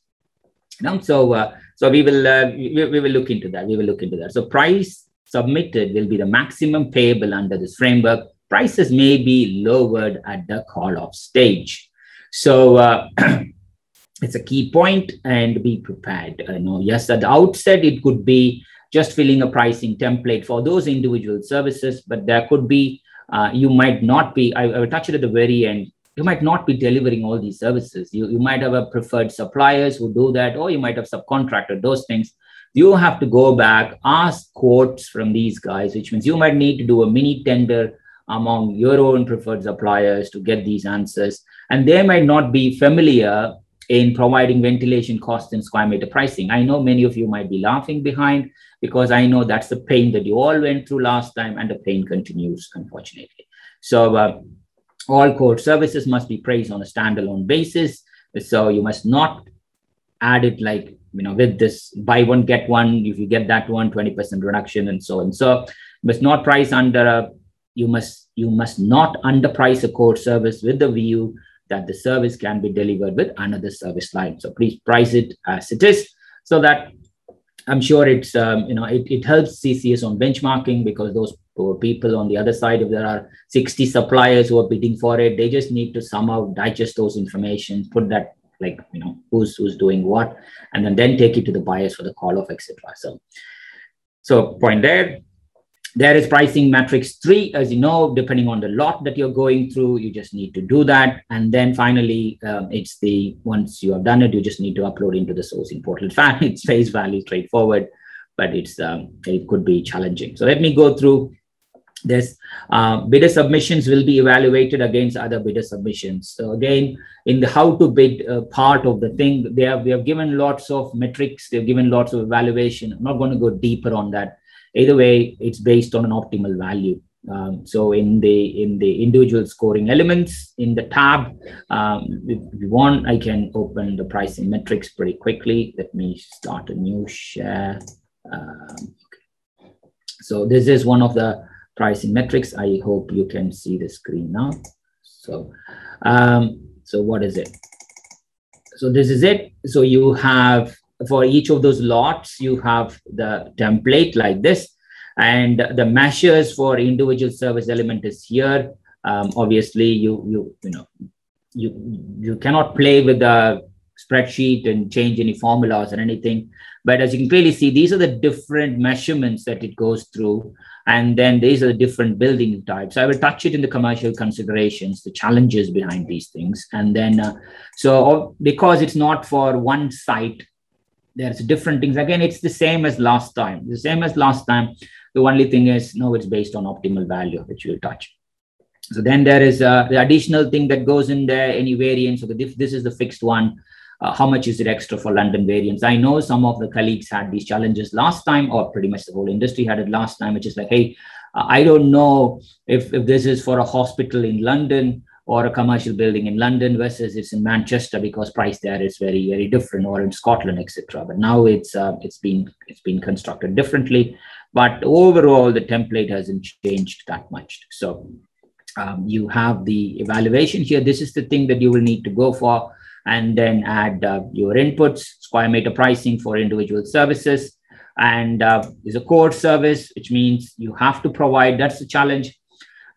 Know? So uh, so we will uh, we, we will look into that. We will look into that. So price submitted will be the maximum payable under this framework prices may be lowered at the call off stage. So uh, it's a key point and be prepared. You know, yes, at the outset, it could be just filling a pricing template for those individual services, but there could be, uh, you might not be, I, I will touch it at the very end, you might not be delivering all these services. You, you might have a preferred suppliers who do that, or you might have subcontracted those things. You have to go back, ask quotes from these guys, which means you might need to do a mini tender among your own preferred suppliers to get these answers. And they might not be familiar in providing ventilation cost and square meter pricing. I know many of you might be laughing behind because I know that's the pain that you all went through last time and the pain continues, unfortunately. So uh, all core services must be priced on a standalone basis. So you must not add it like, you know, with this buy one, get one, if you get that one, 20% reduction and so on. So must not price under a you must you must not underprice a core service with the view that the service can be delivered with another service line. So please price it as it is so that I'm sure it's um, you know it, it helps CCS on benchmarking because those people on the other side, if there are 60 suppliers who are bidding for it, they just need to somehow digest those information, put that like you know who's who's doing what, and then then take it to the buyers for the call off, etc. So so point there there is pricing matrix three, as you know, depending on the lot that you're going through, you just need to do that. And then finally, um, it's the once you have done it, you just need to upload into the sourcing portal. In fact, it's face value straightforward, but it's um, it could be challenging. So let me go through this. Uh, bidder submissions will be evaluated against other bidder submissions. So again, in the how to bid uh, part of the thing, they have they have given lots of metrics, they've given lots of evaluation. I'm not going to go deeper on that Either way, it's based on an optimal value. Um, so in the in the individual scoring elements in the tab, um, if you want, I can open the pricing metrics pretty quickly. Let me start a new share. Um. So this is one of the pricing metrics. I hope you can see the screen now. So, um, so what is it? So this is it. So you have for each of those lots, you have the template like this. And the measures for individual service element is here. Um, obviously, you you you know you you cannot play with the spreadsheet and change any formulas or anything. But as you can clearly see, these are the different measurements that it goes through. And then these are the different building types. I will touch it in the commercial considerations, the challenges behind these things. And then, uh, so because it's not for one site, there's different things. Again, it's the same as last time. The same as last time. The only thing is, no, it's based on optimal value, which we'll touch. So then there is uh, the additional thing that goes in there, any variance. So if this is the fixed one, uh, how much is it extra for London variance? I know some of the colleagues had these challenges last time, or pretty much the whole industry had it last time, which is like, hey, I don't know if, if this is for a hospital in London or a commercial building in London versus it's in Manchester because price there is very very different, or in Scotland, etc. But now it's uh, it's been it's been constructed differently, but overall the template hasn't changed that much. So um, you have the evaluation here. This is the thing that you will need to go for, and then add uh, your inputs, square meter pricing for individual services. And uh, there's a core service, which means you have to provide. That's the challenge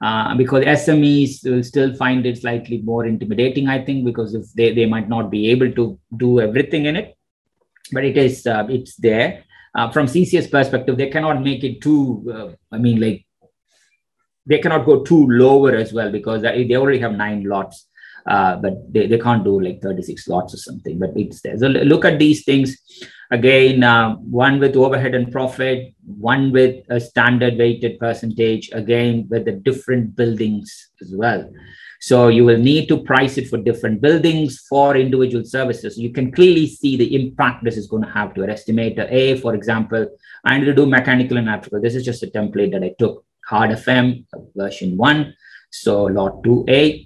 uh, because SMEs will still find it slightly more intimidating, I think, because if they, they might not be able to do everything in it, but it is uh, it's there. Uh, from CCS perspective, they cannot make it too. Uh, I mean, like they cannot go too lower as well because they already have nine lots. Uh, but they, they can't do like 36 lots or something but it's there so look at these things again uh, one with overhead and profit one with a standard weighted percentage again with the different buildings as well. So you will need to price it for different buildings for individual services. You can clearly see the impact this is going to have to an estimator. A for example i need to do mechanical and electrical. This is just a template that i took. Hard fm version 1 so lot 2a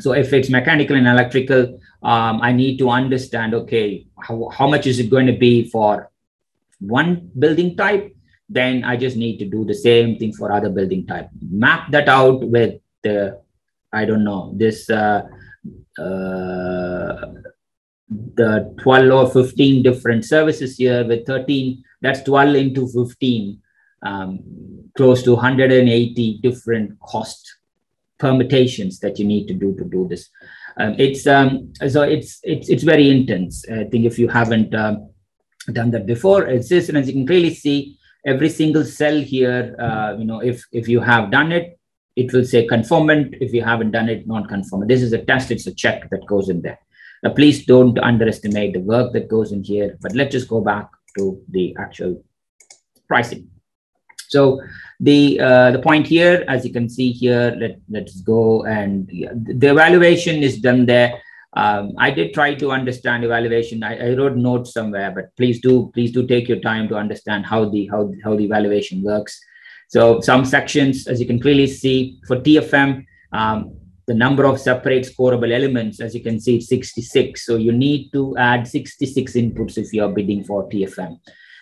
so if it's mechanical and electrical, um, I need to understand, okay, how, how much is it going to be for one building type? Then I just need to do the same thing for other building type. Map that out with the, I don't know, this, uh, uh, the 12 or 15 different services here with 13, that's 12 into 15, um, close to 180 different cost permutations that you need to do to do this. Um, it's um, so it's it's it's very intense. I think if you haven't um, done that before, it's this, and as you can clearly see, every single cell here, uh, you know, if if you have done it, it will say conformant. If you haven't done it, non-conformant. This is a test. It's a check that goes in there. Now, please don't underestimate the work that goes in here. But let's just go back to the actual pricing. So the uh, the point here, as you can see here, let, let's go and the evaluation is done there. Um, I did try to understand evaluation. I, I, wrote notes somewhere, but please do please do take your time to understand how the how, how the evaluation works. So some sections, as you can clearly see, for TFM, um, the number of separate scoreable elements, as you can see, it's 66. So you need to add 66 inputs if you're bidding for TFM.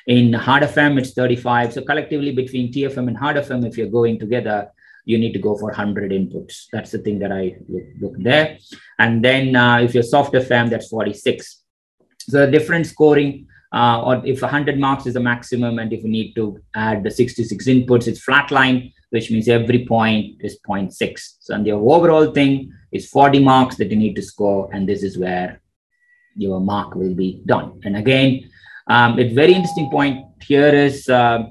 In hard FM, it's 35. So collectively between TFM and hard FM, if you're going together, you need to go for 100 inputs. That's the thing that I look, look there. And then uh, if you're soft FM, that's 46. So the different scoring, uh, or if 100 marks is the maximum, and if you need to add the 66 inputs, it's flat line, which means every point is 0.6. So and the overall thing is 40 marks that you need to score, and this is where your mark will be done. And again, um, a very interesting point here is uh,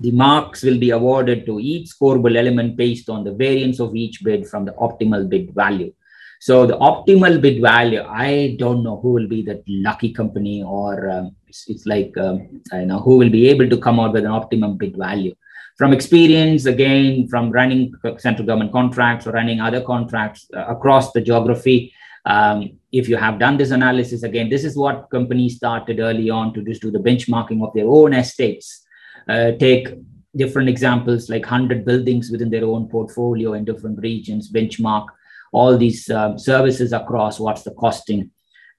the marks will be awarded to each scoreable element based on the variance of each bid from the optimal bid value. So the optimal bid value, I don't know who will be that lucky company or um, it's, it's, like, um, I know who will be able to come out with an optimum bid value. From experience, again, from running central government contracts or running other contracts uh, across the geography, um, if you have done this analysis, again, this is what companies started early on to just do the benchmarking of their own estates. Uh, take different examples like 100 buildings within their own portfolio in different regions, benchmark all these um, services across what's the costing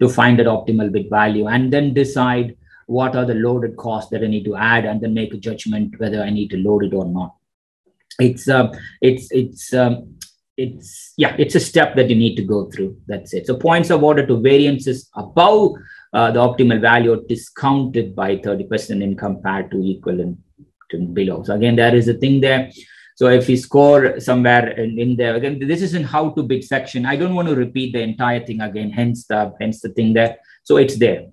to find that optimal bid value, and then decide what are the loaded costs that I need to add, and then make a judgment whether I need to load it or not. It's uh, it's it's um, it's yeah it's a step that you need to go through. That's it. So points of order to variances above uh, the optimal value discounted by 30% in compared to equivalent to below. So again there is a thing there. So if we score somewhere in, in there again this is in how to bid section. I don't want to repeat the entire thing again hence the hence the thing there. So it's there.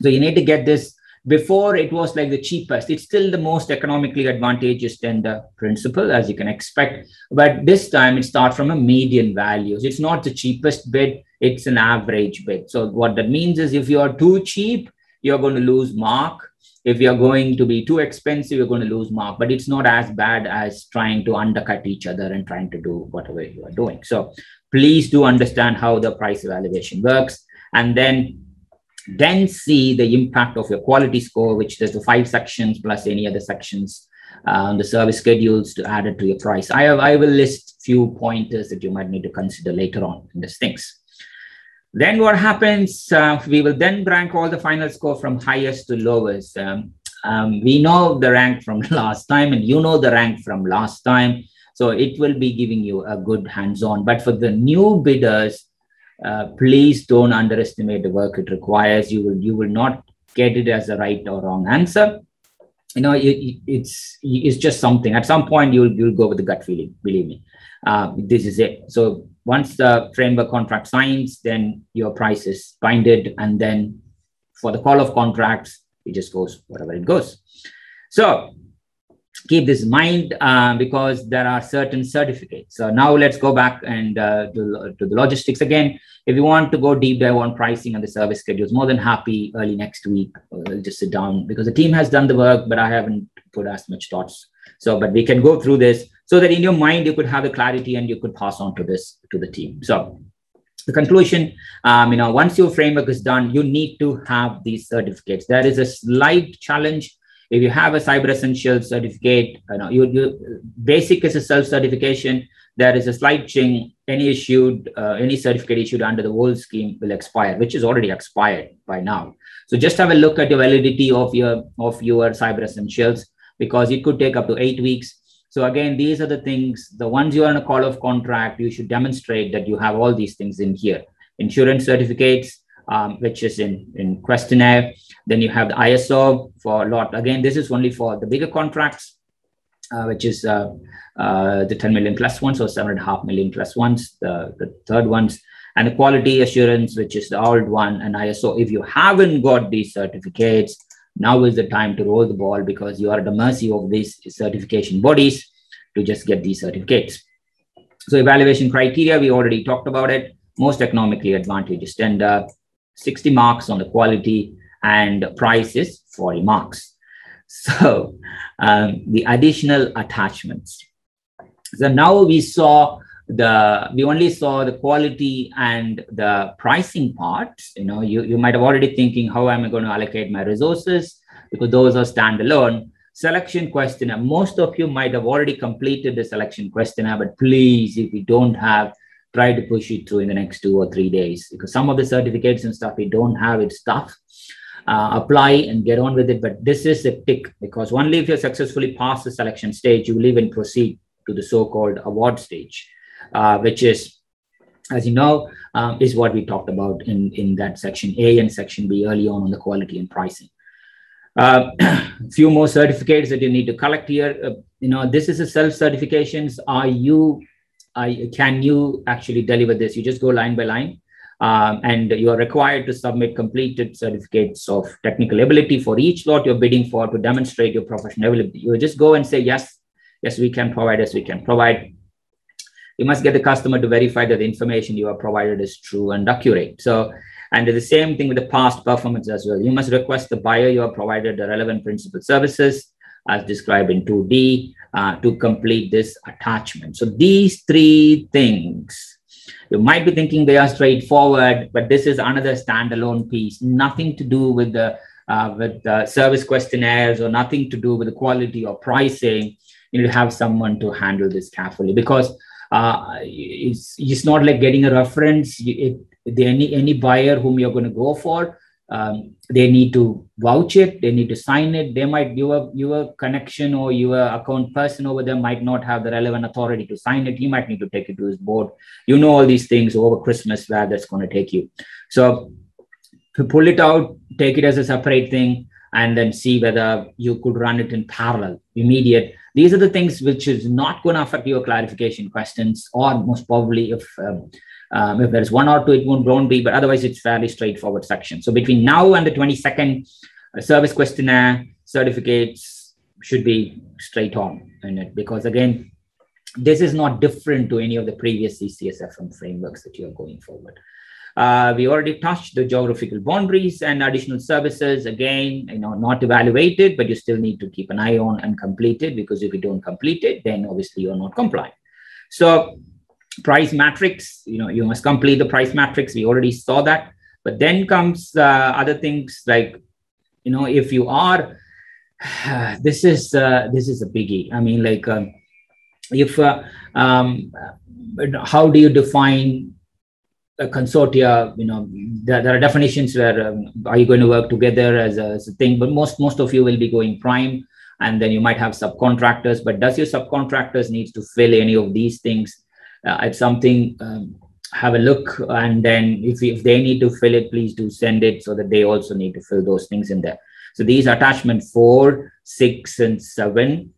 So you need to get this before it was like the cheapest. It's still the most economically advantageous tender principle as you can expect. But this time it starts from a median values it's not the cheapest bid it's an average bid. So what that means is if you are too cheap you're going to lose mark. If you're going to be too expensive you're going to lose mark. But it's not as bad as trying to undercut each other and trying to do whatever you are doing. So please do understand how the price evaluation works. And then then see the impact of your quality score, which there's the five sections plus any other sections, um, the service schedules to add it to your price. I have, I will list few pointers that you might need to consider later on in these things. Then what happens, uh, we will then rank all the final score from highest to lowest. Um, um, we know the rank from last time and you know the rank from last time. So it will be giving you a good hands-on. But for the new bidders, uh, please don't underestimate the work it requires. You will you will not get it as a right or wrong answer. You know, it, it's it's just something. At some point, you'll you'll go with the gut feeling. Believe me, uh, this is it. So once the framework contract signs, then your price is binded, and then for the call of contracts, it just goes whatever it goes. So keep this in mind uh, because there are certain certificates. So now let's go back and uh, to, to, the logistics again. If you want to go deep dive on pricing and the service schedules, more than happy early next week. We'll just sit down because the team has done the work, but I haven't put as much thoughts. So, but we can go through this so that in your mind you could have the clarity and you could pass on to this to the team. So the conclusion, um, you know, once your framework is done, you need to have these certificates. There is a slight challenge if you have a cyber essentials certificate, you know, you, you basic is a self-certification. There is a slight change. Any issued, uh, any certificate issued under the old scheme will expire, which is already expired by now. So just have a look at the validity of your of your cyber essentials because it could take up to eight weeks. So again, these are the things. The ones you are on a call of contract, you should demonstrate that you have all these things in here. Insurance certificates, um, which is in, in questionnaire. Then you have the ISO for a lot. Again, this is only for the bigger contracts, uh, which is uh, uh, the 10 million plus ones or seven and a half million plus ones, the, the third ones, and the quality assurance, which is the old one, and ISO. If you haven't got these certificates, now is the time to roll the ball because you are at the mercy of these certification bodies to just get these certificates. So evaluation criteria, we already talked about it, most economically advantageous. Uh, 60 marks on the quality and price is 40 marks. So um, the additional attachments. So now we saw the we only saw the quality and the pricing part. You know, you, you might have already thinking how am I going to allocate my resources because those are standalone. Selection questionnaire. Most of you might have already completed the selection questionnaire, but please, if you don't have try to push it through in the next two or three days because some of the certificates and stuff we don't have it's tough uh, apply and get on with it. But this is a tick because only if you successfully pass the selection stage you will even proceed to the so-called award stage uh, which is as you know um, is what we talked about in in that section a and section b early on on the quality and pricing. A uh, few more certificates that you need to collect here. Uh, you know this is a self certifications are you Can you actually deliver this? You just go line by line. Um, and you are required to submit completed certificates of technical ability for each lot you're bidding for to demonstrate your professional ability. You just go and say, yes, yes, we can provide, yes, we can provide. You must get the customer to verify that the information you are provided is true and accurate. So, and the same thing with the past performance as well. You must request the buyer you are provided the relevant principal services as described in 2D uh, to complete this attachment. So these three things you might be thinking they are straightforward, but this is another standalone piece, nothing to do with the uh, with service questionnaires or nothing to do with the quality or pricing. You need to have someone to handle this carefully because uh, it's, it's not like getting a reference. It, the, any any buyer whom you're going to go for, um, they need to vouch it they need to sign it they might your your connection or your account person over there might not have the relevant authority to sign it you might need to take it to his board. You know all these things over christmas where that's going to take you. So to pull it out take it as a separate thing and then see whether you could run it in parallel immediate. These are the things which is not going to affect your clarification questions or most probably if um, um, if there's one or two, it won't, be, but otherwise it's fairly straightforward section. So between now and the 22nd, uh, service questionnaire certificates should be straight on in it because again, this is not different to any of the previous CCSFM frameworks that you're going forward. Uh, we already touched the geographical boundaries and additional services. Again, you know, not evaluated, but you still need to keep an eye on and complete it because if you don't complete it, then obviously you're not compliant. So price matrix you know you must complete the price matrix. We already saw that. But then comes uh, other things like you know if you are this is uh, this is a biggie. I mean like um, if uh, um, how do you define a consortia? You know there, there are definitions where um, are you going to work together as a, as a thing? But most most of you will be going prime and then you might have subcontractors. But does your subcontractors needs to fill any of these things uh, it's something um, have a look and then if, if they need to fill it please do send it so that they also need to fill those things in there. So these attachment four six and seven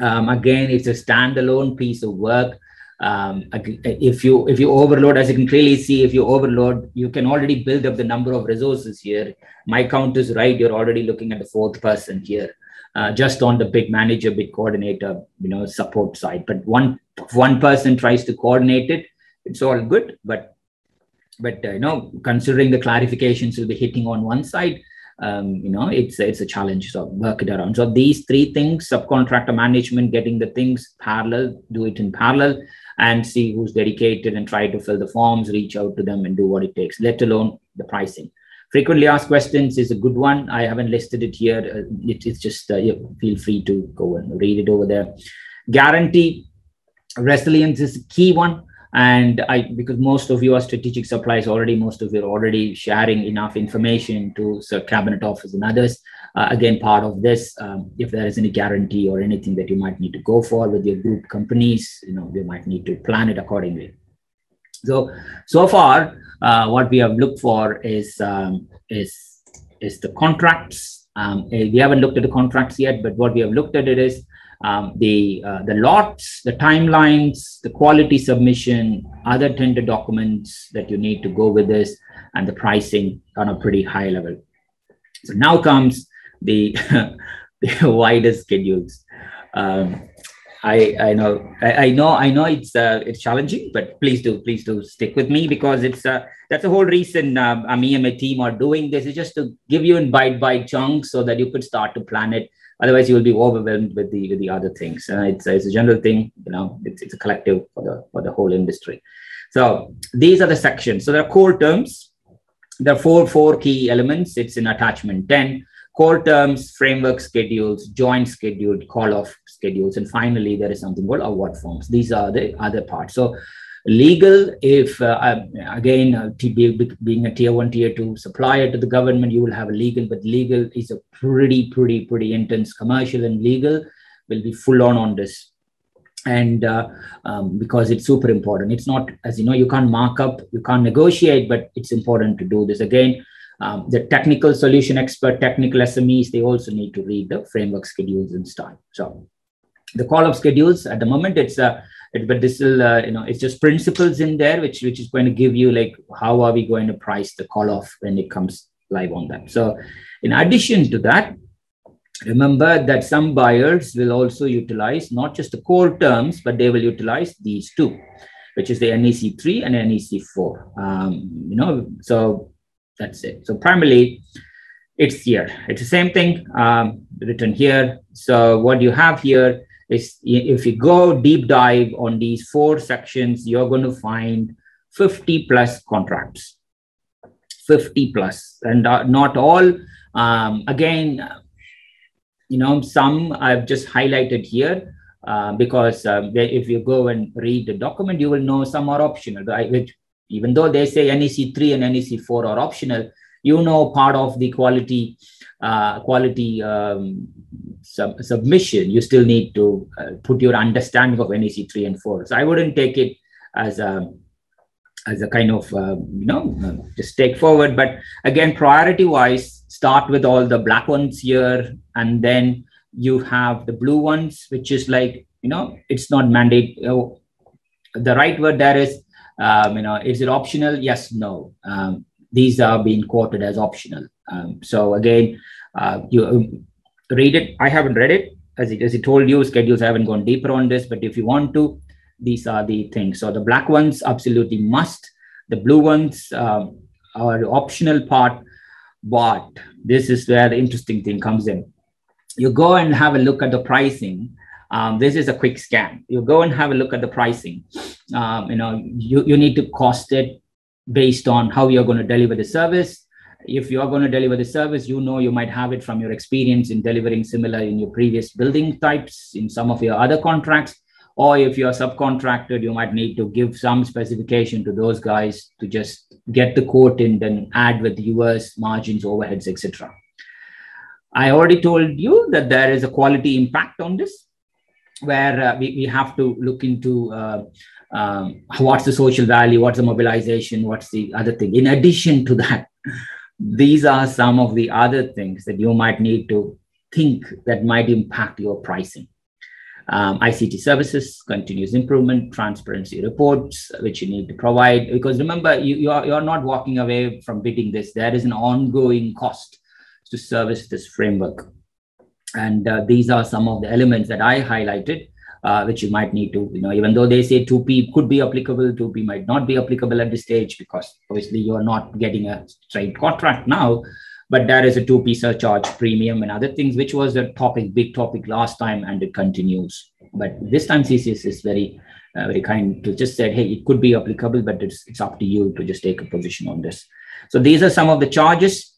um, again it's a standalone piece of work. Um, if you if you overload as you can clearly see if you overload you can already build up the number of resources here. My count is right. You're already looking at the fourth person here uh, just on the big manager big coordinator you know support side. But one one person tries to coordinate it it's all good. But but uh, you know considering the clarifications will be hitting on one side um, you know it's it's a challenge. So work it around. So these three things subcontractor management getting the things parallel do it in parallel and see who's dedicated and try to fill the forms reach out to them and do what it takes let alone the pricing frequently asked questions is a good one. I haven't listed it here. Uh, it, it's just uh, feel free to go and read it over there. Guarantee resilience is a key one. And i because most of you are strategic suppliers already most of you are already sharing enough information to Sir cabinet office and others. Uh, again part of this um, if there is any guarantee or anything that you might need to go for with your group companies you know you might need to plan it accordingly so so far uh, what we have looked for is um, is is the contracts um, eh, we haven't looked at the contracts yet but what we have looked at it is um, the uh, the lots, the timelines, the quality submission, other tender documents that you need to go with this, and the pricing on a pretty high level. So now comes the the wider schedules. Um, I, I know I, I, know I know it's uh, it's challenging, but please do please do stick with me because it's uh, that's the whole reason um, me and my team are doing this. Is just to give you in bite bite chunks so that you could start to plan it. Otherwise you will be overwhelmed with the with the other things. Uh, it's, it's a general thing you know it's, it's a collective for the for the whole industry. So these are the sections. So there are core terms. There are four four key elements. It's in attachment 10 core terms framework schedules joint scheduled call off schedules and finally there is something called award forms. These are the other parts. So legal if uh, um, again uh, being a tier one tier two supplier to the government you will have a legal but legal is a pretty pretty pretty intense commercial and legal will be full on on this. And uh, um, because it's super important. It's not as you know you can't mark up you can't negotiate but it's important to do this. Again um, the technical solution expert technical smes they also need to read the framework schedules and stuff so the call of schedules at the moment it's a it, but this will uh, you know it's just principles in there which which is going to give you like how are we going to price the call off when it comes live on that. So in addition to that remember that some buyers will also utilize not just the core terms but they will utilize these two which is the nec3 and nec4 um, you know so that's it so primarily it's here it's the same thing um, written here so what you have here is if you go deep dive on these four sections, you're going to find 50 plus contracts, 50 plus, and uh, not all. Um, again, you know, some I've just highlighted here uh, because uh, if you go and read the document, you will know some are optional. Right? Which, even though they say NEC3 and NEC4 are optional, you know part of the quality uh, quality um, sub- submission, you still need to uh, put your understanding of NEC 3 and 4. So I wouldn't take it as a as a kind of uh, you know uh, just take forward but again priority wise start with all the black ones here and then you have the blue ones which is like you know it's not mandate the right word there is um, you know is it optional yes no um, these are being quoted as optional um, so again uh, you read it. I haven't read it. As it, as I told you, schedules I haven't gone deeper on this, but if you want to, these are the things. So the black ones absolutely must. The blue ones um, are optional part, but this is where the interesting thing comes in. You go and have a look at the pricing. Um, this is a quick scan. You go and have a look at the pricing. Um, you know, you, you need to cost it based on how you're going to deliver the service if you are going to deliver the service, you know you might have it from your experience in delivering similar in your previous building types in some of your other contracts. Or if you're subcontracted, you might need to give some specification to those guys to just get the quote in, then add with US margins, overheads, etc. I already told you that there is a quality impact on this, where uh, we, we have to look into uh, um, what's the social value, what's the mobilization, what's the other thing. In addition to that, these are some of the other things that you might need to think that might impact your pricing. Um, ICT services, continuous improvement, transparency reports, which you need to provide. Because remember, you, you, are, you are not walking away from bidding this. There is an ongoing cost to service this framework. And uh, these are some of the elements that I highlighted uh, which you might need to, you know, even though they say TUPE could be applicable, TUPE might not be applicable at this stage because obviously you are not getting a straight contract now, but there is a TUPE surcharge premium and other things, which was a topic, big topic last time, and it continues. But this time CCS is very, uh, very kind to just said, hey, it could be applicable, but it's, it's up to you to just take a position on this. So these are some of the charges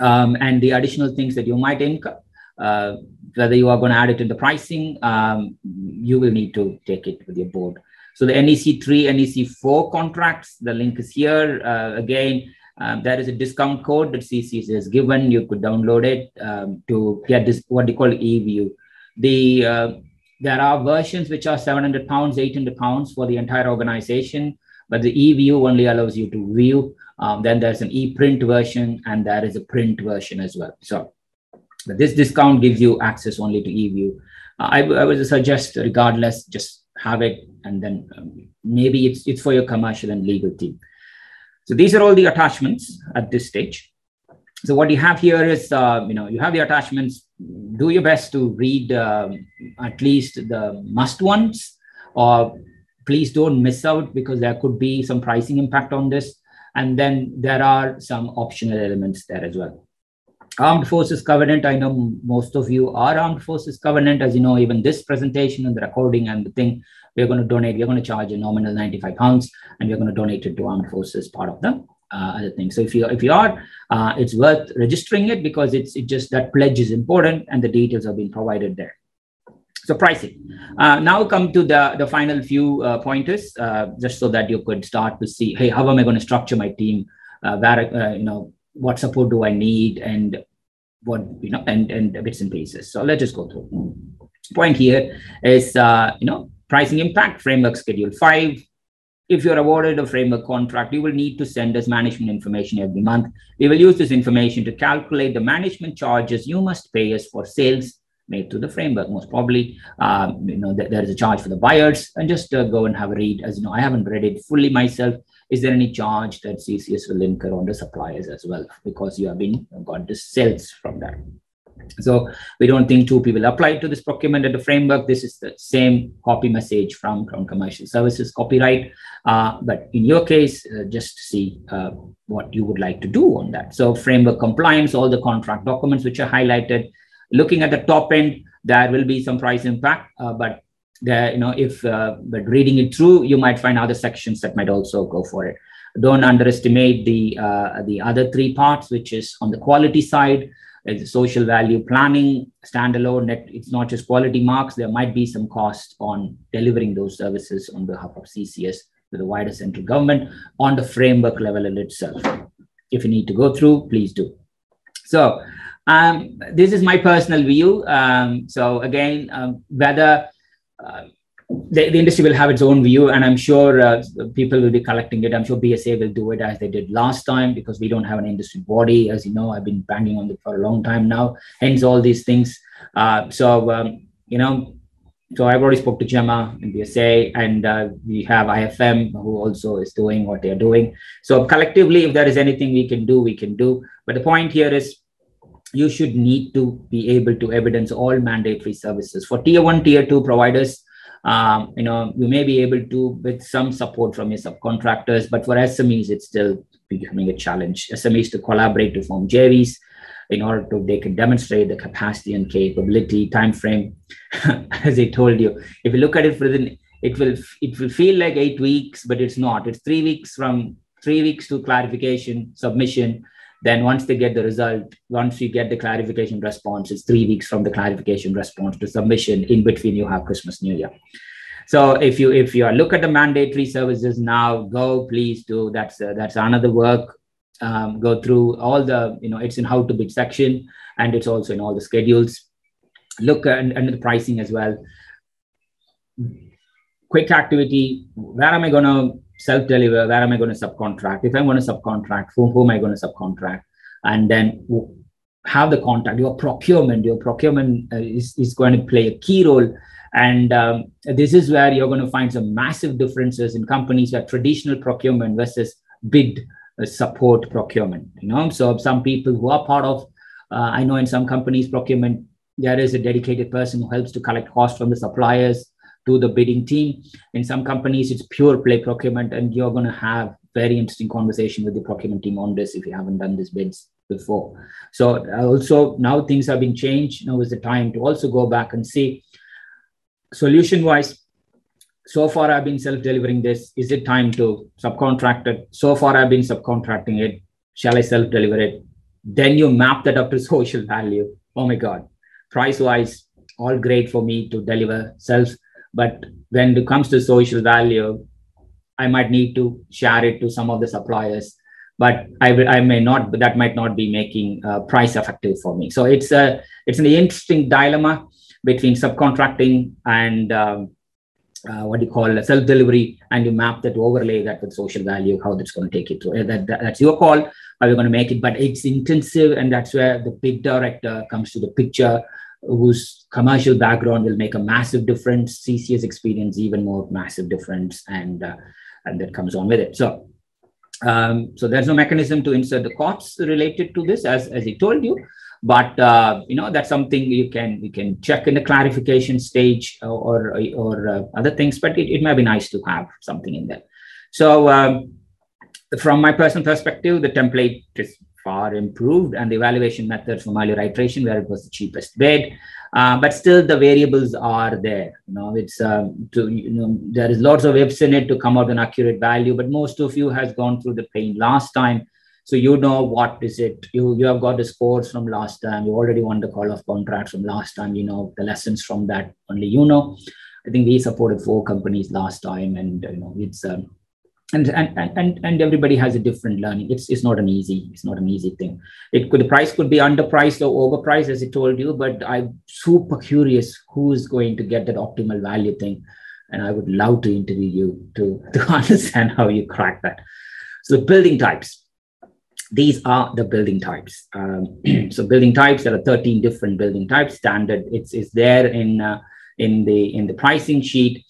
um, and the additional things that you might incur. Uh, whether you are going to add it in the pricing, um, you will need to take it with your board. So the NEC3, NEC4 contracts, the link is here. Uh, again, um, there is a discount code that CCS is given. You could download it um, to get this, what they call eView. The, uh, there are versions which are 700 pounds, 800 pounds for the entire organization, but the eView only allows you to view. Um, then there's an e-print version and there is a print version as well. So this discount gives you access only to eView. Uh, I, I would suggest, regardless, just have it, and then um, maybe it's it's for your commercial and legal team. So these are all the attachments at this stage. So what you have here is, uh, you know, you have the attachments. Do your best to read um, at least the must ones, or please don't miss out because there could be some pricing impact on this. And then there are some optional elements there as well armed forces covenant i know most of you are armed forces covenant. As you know even this presentation and the recording and the thing we're going to donate we're going to charge a nominal 95 pounds and we're going to donate it to armed forces part of the uh, other thing. So if you if you are uh, it's worth registering it because it's it just that pledge is important and the details have been provided there. So pricing. Uh, now come to the the final few uh, pointers uh, just so that you could start to see hey how am i going to structure my team? Uh, where you know what support do I need and what you know and and bits and pieces. So let's just go through. Point here is uh, you know pricing impact framework schedule five. If you're awarded a framework contract, you will need to send us management information every month. We will use this information to calculate the management charges you must pay us for sales made through the framework. Most probably, um, you know, th- there is a charge for the buyers, and just uh, go and have a read. As you know, I haven't read it fully myself. Is there any charge that CCS will incur on the suppliers as well because you have been got the sales from that? So we don't think TUPE apply to this procurement and the framework. This is the same copy message from, from commercial services copyright. Uh, but in your case, uh, just see uh, what you would like to do on that. So framework compliance, all the contract documents which are highlighted. Looking at the top end, there will be some price impact, uh, but there, you know, if uh, but reading it through, you might find other sections that might also go for it. Don't underestimate the uh, the other three parts, which is on the quality side it's social value planning standalone net it's not just quality marks. There might be some cost on delivering those services on behalf of ccs to the wider central government on the framework level in itself. If you need to go through please do. So um, this is my personal view. Um, so again um, whether uh, the, the, industry will have its own view, and I'm sure uh, people will be collecting it. I'm sure BSA will do it as they did last time because we don't have an industry body. As you know, I've been banging on it for a long time now. Hence, all these things. Uh, so, um, you know, so I've already spoke to Gemma in BSA, and uh, we have IFM who also is doing what they're doing. So collectively, if there is anything we can do, we can do. But the point here is you should need to be able to evidence all mandatory services for tier one, tier two providers um, you know, you may be able to with some support from your subcontractors, but for SMEs, it's still becoming a challenge. SMEs to collaborate to form JVs in order to they can demonstrate the capacity and capability time frame. As I told you, if you look at it within, it will it will feel like eight weeks, but it's not. It's three weeks from three weeks to clarification submission then once they get the result, once you get the clarification response, it's three weeks from the clarification response to submission. In between, you have Christmas, New Year. So if you if you are look at the mandatory services now, go please do. That's uh, that's another work. Um, go through all the you know it's in how to bid section and it's also in all the schedules. Look at and the pricing as well. Quick activity. Where am I going to self deliver where am i going to subcontract? If i'm going to subcontract who, who am i going to subcontract? And then have the contact your procurement your procurement uh, is, is going to play a key role. And um, this is where you're going to find some massive differences in companies where traditional procurement versus bid uh, support procurement you know? So some people who are part of uh, i know in some companies procurement there is a dedicated person who helps to collect costs from the suppliers to the bidding team. In some companies, it's pure play procurement, and you're going to have very interesting conversation with the procurement team on this if you haven't done this bids before. So also now things have been changed. Now is the time to also go back and see solution wise. So far, I've been self delivering this. Is it time to subcontract it? So far, I've been subcontracting it. Shall I self deliver it? Then you map that up to social value. Oh my God, price wise, all great for me to deliver self but when it comes to social value, I might need to share it to some of the suppliers, but I, I may not, but that might not be making uh, price effective for me. So it's a it's an interesting dilemma between subcontracting and um, uh, what do you call self delivery, and you map that overlay that with social value, how that's going to take it through. That, that, that's your call, how you're going to make it, but it's intensive, and that's where the bid director comes to the picture whose commercial background will make a massive difference. CCS experience even more massive difference, and uh, and that comes on with it. So. Um, so there's no mechanism to insert the costs related to this, as, as I told you, but uh, you know that's something you can you can check in the clarification stage or or, or uh, other things. But it, it might be nice to have something in there. So um, from my personal perspective, the template is far improved and the evaluation methods from earlier iteration where it was the cheapest bid. Uh, but still the variables are there. You know, it's um, to you know there is lots of ifs in it to come out an accurate value, but most of you has gone through the pain last time. So you know what is it. You you have got the scores from last time. You already won the call of contracts from last time. You know the lessons from that only you know. I think we supported four companies last time, and you know it's um, and, and and and everybody has a different learning it's it's not an easy it's not an easy thing it could the price could be underpriced or overpriced as i told you but i'm super curious who's going to get that optimal value thing and i would love to interview you to to understand how you crack that so building types these are the building types. Um, so building types, there are 13 different building types. Standard, it's, it's there in, uh, in, the, in the pricing sheet.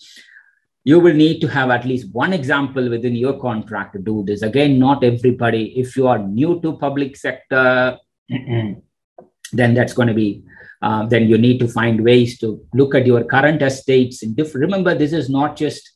You will need to have at least one example within your contract to do this. Again, not everybody, if you are new to public sector, then that's going to be, uh, then you need to find ways to look at your current estates in different, remember, this is not just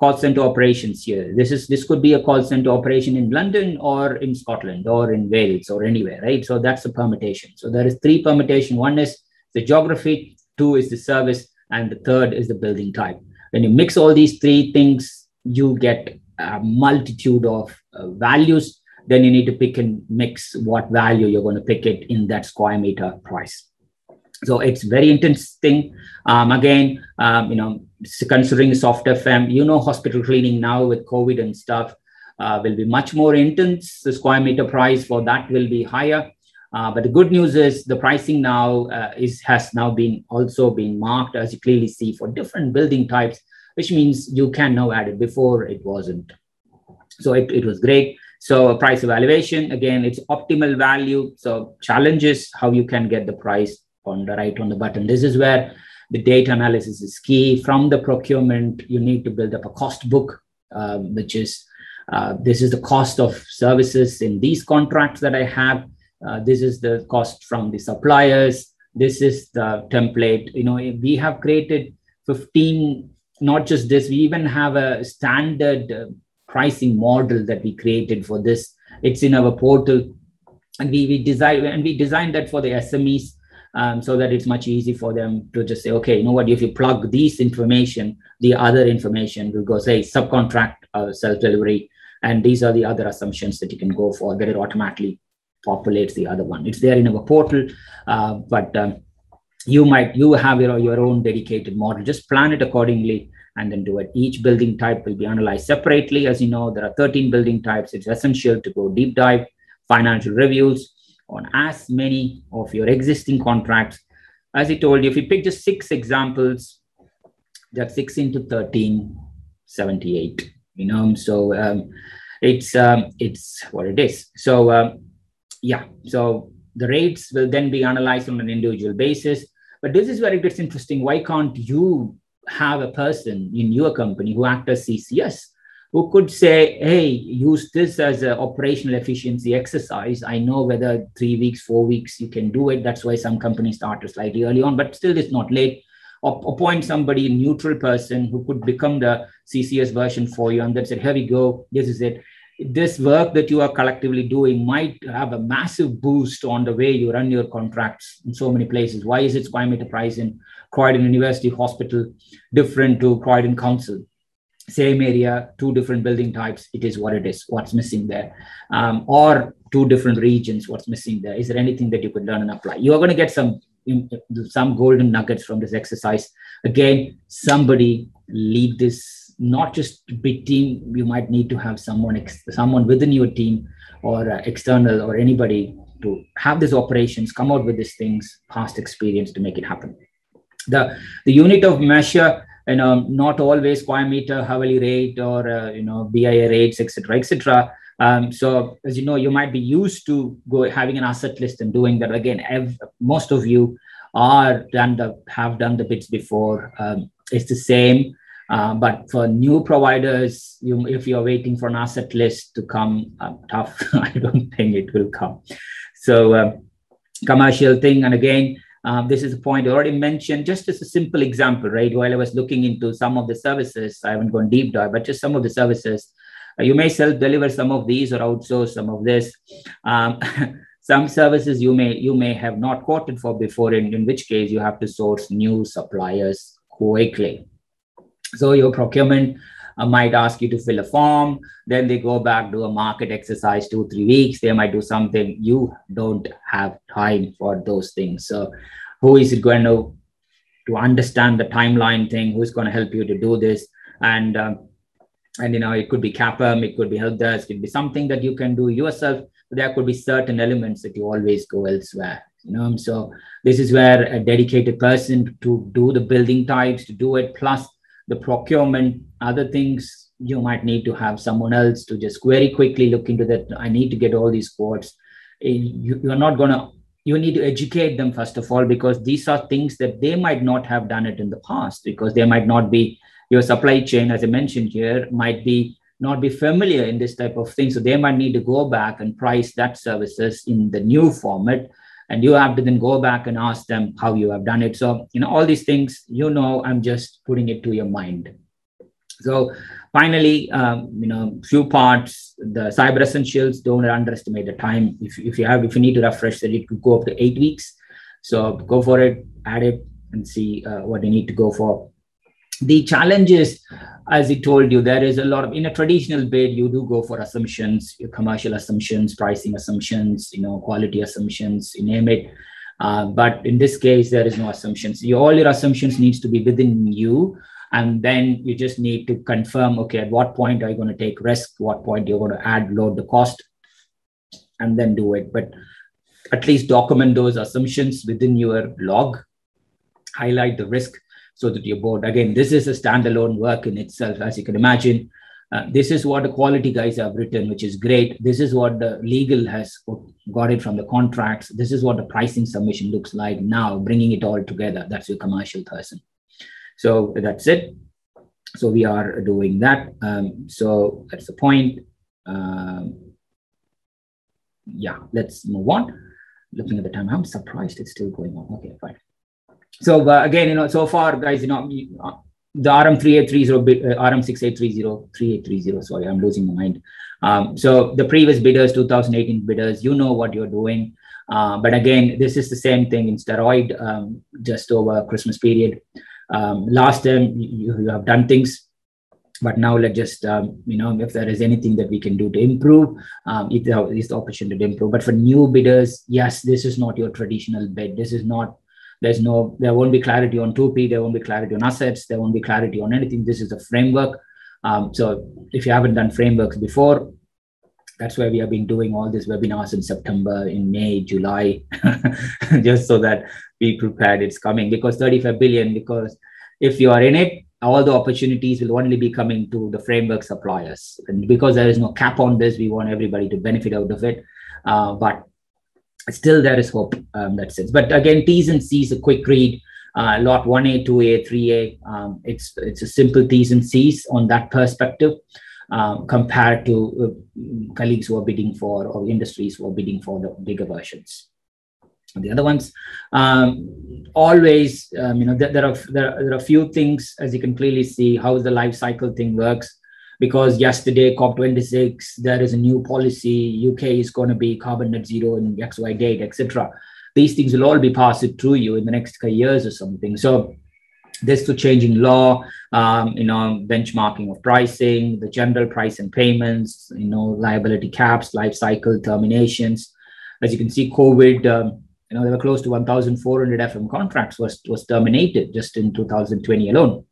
call center operations here. This is this could be a call center operation in London or in Scotland or in Wales or anywhere, right? So that's a permutation. So there is three permutation. One is the geography, two is the service, and the third is the building type. When you mix all these three things, you get a multitude of uh, values. Then you need to pick and mix what value you're going to pick it in that square meter price. So it's very interesting. Um, again, um, you know, considering soft FM, you know, hospital cleaning now with COVID and stuff uh, will be much more intense. The square meter price for that will be higher. Uh, but the good news is the pricing now uh, is has now been also been marked as you clearly see for different building types, which means you can now add it. Before it wasn't. So it, it was great. So price evaluation, again, it's optimal value. So challenges how you can get the price on the right on the button. This is where the data analysis is key. From the procurement, you need to build up a cost book, uh, which is uh, this is the cost of services in these contracts that I have. Uh, this is the cost from the suppliers. This is the template. You know, we have created 15, not just this, we even have a standard uh, pricing model that we created for this. It's in our portal. And we, we design and we designed that for the SMEs um, so that it's much easy for them to just say, okay, you know what, if you plug this information, the other information will go, say, subcontract uh, self-delivery, and these are the other assumptions that you can go for, that it automatically populates the other one. It's there in our portal, uh, but um, you might, you have your, your own dedicated model, just plan it accordingly and then do it. Each building type will be analyzed separately. As you know, there are 13 building types. It's essential to go deep dive, financial reviews, on as many of your existing contracts. As I told you, if you pick just six examples, that's six into 13, 78, you know, so um, it's, um, it's what it is. So um, yeah, so the rates will then be analyzed on an individual basis. But this is where it gets interesting. Why can't you have a person in your company who act as CCS who could say, hey, use this as an operational efficiency exercise. I know whether three weeks, four weeks, you can do it. That's why some companies start slightly early on, but still it's not late. Appoint somebody, a neutral person who could become the CCS version for you and that said, here we go, this is it. This work that you are collectively doing might have a massive boost on the way you run your contracts in so many places. Why is it square meter price in Croydon University Hospital different to Croydon Council? same area, two different building types, it is what it is, what's missing there. Um, or two different regions, what's missing there. Is there anything that you could learn and apply? You are going to get some some golden nuggets from this exercise. Again, somebody lead this, not just bid team. You might need to have someone ex- someone within your team or uh, external or anybody to have these operations, come out with these things, past experience to make it happen. The, the unit of measure you know not always square meter hourly rate or uh, you know BIA rates etc etc um, so as you know you might be used to go having an asset list and doing that again ev- most of you are done the have done the bits before um, it's the same uh, but for new providers you if you're waiting for an asset list to come uh, tough i don't think it will come so uh, commercial thing and again um, this is a point I already mentioned, just as a simple example, right? While I was looking into some of the services, I haven't gone deep dive, but just some of the services. Uh, you may self deliver some of these or outsource some of this. Um, some services you may you may have not quoted for before, in, in which case you have to source new suppliers quickly. So your procurement uh, might ask you to fill a form. Then they go back, do a market exercise, two, three weeks. They might do something. You don't have time for those things. So, who is it going to to understand the timeline thing? Who's going to help you to do this? And um, and you know, it could be CAFM, it could be help desk, it could be something that you can do yourself. There could be certain elements that you always go elsewhere. You know, so this is where a dedicated person to do the building types, to do it, plus the procurement, other things you might need to have someone else to just very quickly look into that. I need to get all these quotes. Eh, you, you're not going to, you need to educate them first of all, because these are things that they might not have done it in the past, because they might not be, your supply chain, as I mentioned here, might be not be familiar in this type of thing. So they might need to go back and price that services in the new format. And you have to then go back and ask them how you have done it. So, you know, all these things, you know, I'm just putting it to your mind. So finally, um, you know, few parts, the cyber essentials, don't underestimate the time. If, if you have, if you need to refresh that, it could go up to eight weeks. So go for it, add it and see uh, what you need to go for. The challenge is, as he told you, there is a lot of, in a traditional bid, you do go for assumptions, your commercial assumptions, pricing assumptions, you know, quality assumptions, you name it. Uh, but in this case, there is no assumptions. You, all your assumptions needs to be within you and then you just need to confirm okay at what point are you going to take risk what point you're going to add load the cost and then do it but at least document those assumptions within your log highlight the risk so that your board again this is a standalone work in itself as you can imagine uh, this is what the quality guys have written which is great this is what the legal has got it from the contracts this is what the pricing submission looks like now bringing it all together that's your commercial person so that's it. So we are doing that. Um, so that's the point. Um, yeah, let's move on. Looking at the time, I'm surprised it's still going on. Okay, fine. So uh, again, you know, so far, guys, you know, uh, the RM3830, uh, RM6830, 3830, sorry, I'm losing my mind. Um, so the previous bidders, 2018 bidders, you know what you're doing. Uh, but again, this is the same thing in steroid um, just over Christmas period um, last time you, you, have done things but now let's just um, you know if there is anything that we can do to improve um, it is the opportunity to improve but for new bidders yes this is not your traditional bid this is not there's no there won't be clarity on TUPE there won't be clarity on assets there won't be clarity on anything this is a framework um, so if you haven't done frameworks before that's why we have been doing all these webinars in September, in May, July, just so that be prepared. It's coming because 35 billion. Because if you are in it, all the opportunities will only be coming to the framework suppliers. And because there is no cap on this, we want everybody to benefit out of it. Uh, but still, there is hope. Um, that sense. But again, T's and C's a quick read. Uh, lot 1A, 2A, 3A. Um, it's it's a simple T's and C's on that perspective. Um, compared to uh, colleagues who are bidding for or industries who are bidding for the bigger versions. The other ones, um, always, um, you know, there, are, there, there are a few things, as you can clearly see, how the life cycle thing works. Because yesterday, COP26, there is a new policy. UK is going to be carbon net zero in XY date, etc. These things will all be passed through you in the next years or something. So this to changing law, um, you know, benchmarking of pricing, the general price and payments, you know, liability caps, life cycle terminations. As you can see, COVID, um, you know, there were close to 1,400 FM contracts was, was terminated just in 2020 alone.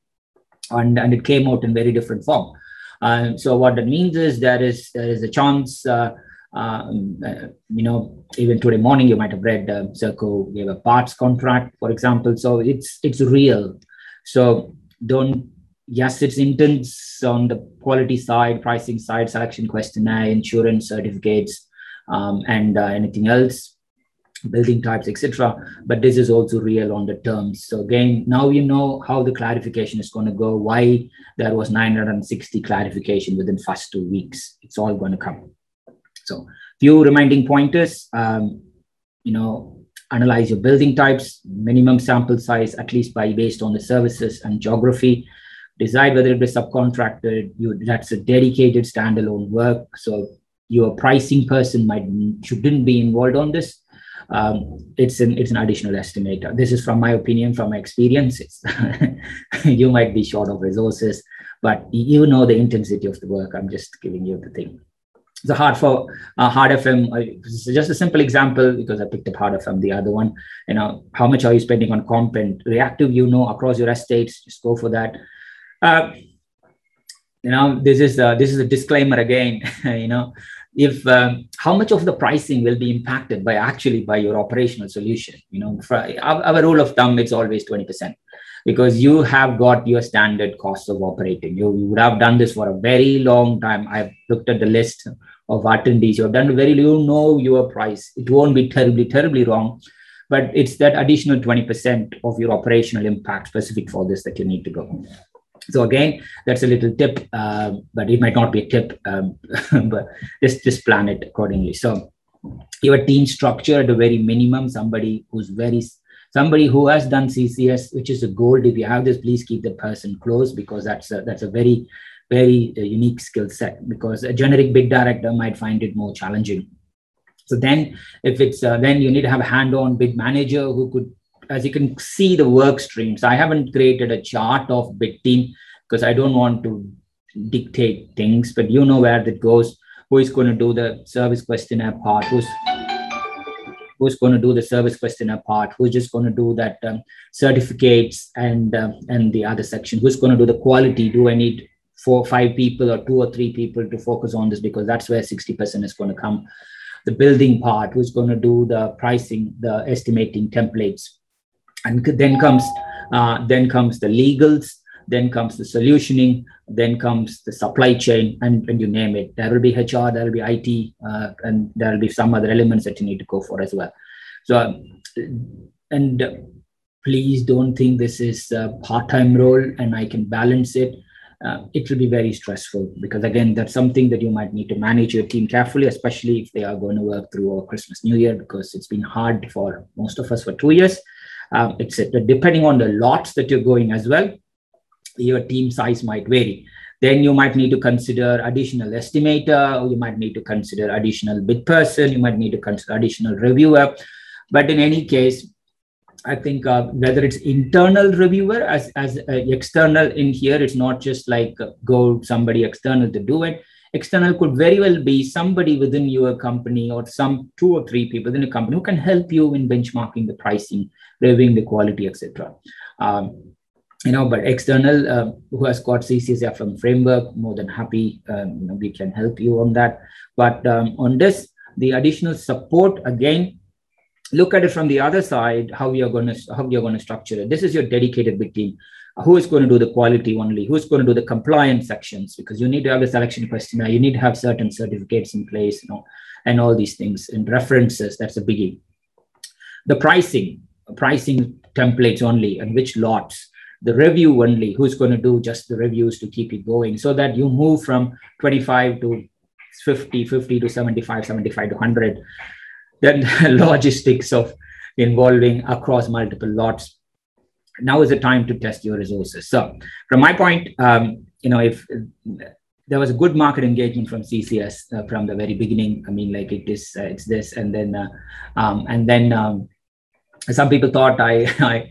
And, and it came out in very different form. Um, so what that means is there is there is a chance, uh, um, uh, you know, even today morning you might have read uh, Serco gave a parts contract, for example. So it's it's real. So don't, yes, it's intense on the quality side, pricing side, selection questionnaire, insurance certificates, um, and uh, anything else building types etc but this is also real on the terms so again now you know how the clarification is going to go why there was 960 clarification within first two weeks it's all going to come so few reminding pointers um, you know analyze your building types, minimum sample size, at least by based on the services and geography. Decide whether it be subcontracted. You that's a dedicated standalone work. So your pricing person might shouldn't be involved on this. Um, it's an it's an additional estimator. This is from my opinion, from my experiences. you might be short of resources, but you know the intensity of the work. I'm just giving you the thing the hard for uh, hard FM. Uh, just a simple example because I picked up hard FM, the other one. You know, how much are you spending on content? Reactive, you know, across your estates, just go for that. Uh, you know, this is uh, this is a disclaimer again. you know, if um, how much of the pricing will be impacted by actually by your operational solution. You know, our, our rule of thumb, it's always twenty percent. because you have got your standard costs of operating. You, you would have done this for a very long time. I've looked at the list of attendees. You have done very, you know your price. It won't be terribly, terribly wrong, but it's that additional 20% of your operational impact specific for this that you need to go. So again, that's a little tip, uh, but it might not be a tip, um, but just just plan it accordingly. So your team structure at a very minimum, somebody who's very somebody who has done CCS, which is a gold. If you have this, please keep the person close because that's a, that's a very very uh, unique skill set. Because a generic bid director might find it more challenging. So then, if it's uh, then you need to have a hand-on bid manager who could, as you can see, the work streams. I haven't created a chart of bid team because I don't want to dictate things, but you know where that goes. Who is going to do the service questionnaire part? Who's who's going to do the service questionnaire part, who's just going to do that um, certificates and um, and the other section, who's going to do the quality. Do I need four five people or two or three people to focus on this because that's where 60% is going to come. The building part, who's going to do the pricing, the estimating templates, and then comes uh, then comes the legals, then comes the solutioning, then comes the supply chain, and, and you name it. There will be HR, there will be IT, uh, and there will be some other elements that you need to go for as well. So, and please don't think this is a part-time role and I can balance it. Uh, it will be very stressful because again, that's something that you might need to manage your team carefully, especially if they are going to work through Christmas, New Year, because it's been hard for most of us for two years. Um, it's depending on the lots that you're going as well your team size might vary. Then you might need to consider additional estimator, you might need to consider additional bid person, you might need to consider additional reviewer. But in any case, I think uh, whether it's internal reviewer as, as uh, external in here, it's not just like uh, go somebody external to do it. External could very well be somebody within your company or some two or three people within a company who can help you in benchmarking the pricing, reviewing the quality, etc. Um, you know, but external uh, who has got CCSFM framework, more than happy, um, you know, we can help you on that. But um, on this, the additional support again, look at it from the other side, how you're going to how you're going to structure it. This is your dedicated bid team. Who is going to do the quality only? Who's going to do the compliance sections? Because you need to have a selection questionnaire. You need to have certain certificates in place, you know, and all these things and references. That's a biggie. The pricing, pricing templates only, and which lots the review only, who's going to do just the reviews to keep it going so that you move from 25 to 50, 50 to 75, 75 to 100. Then logistics of involving across multiple lots. Now is the time to test your resources. So from my point, um, you know, if there was a good market engagement from CCS uh, from the very beginning. I mean, like it is, uh, it's this, and then, uh, um, and then um, some people thought I, I,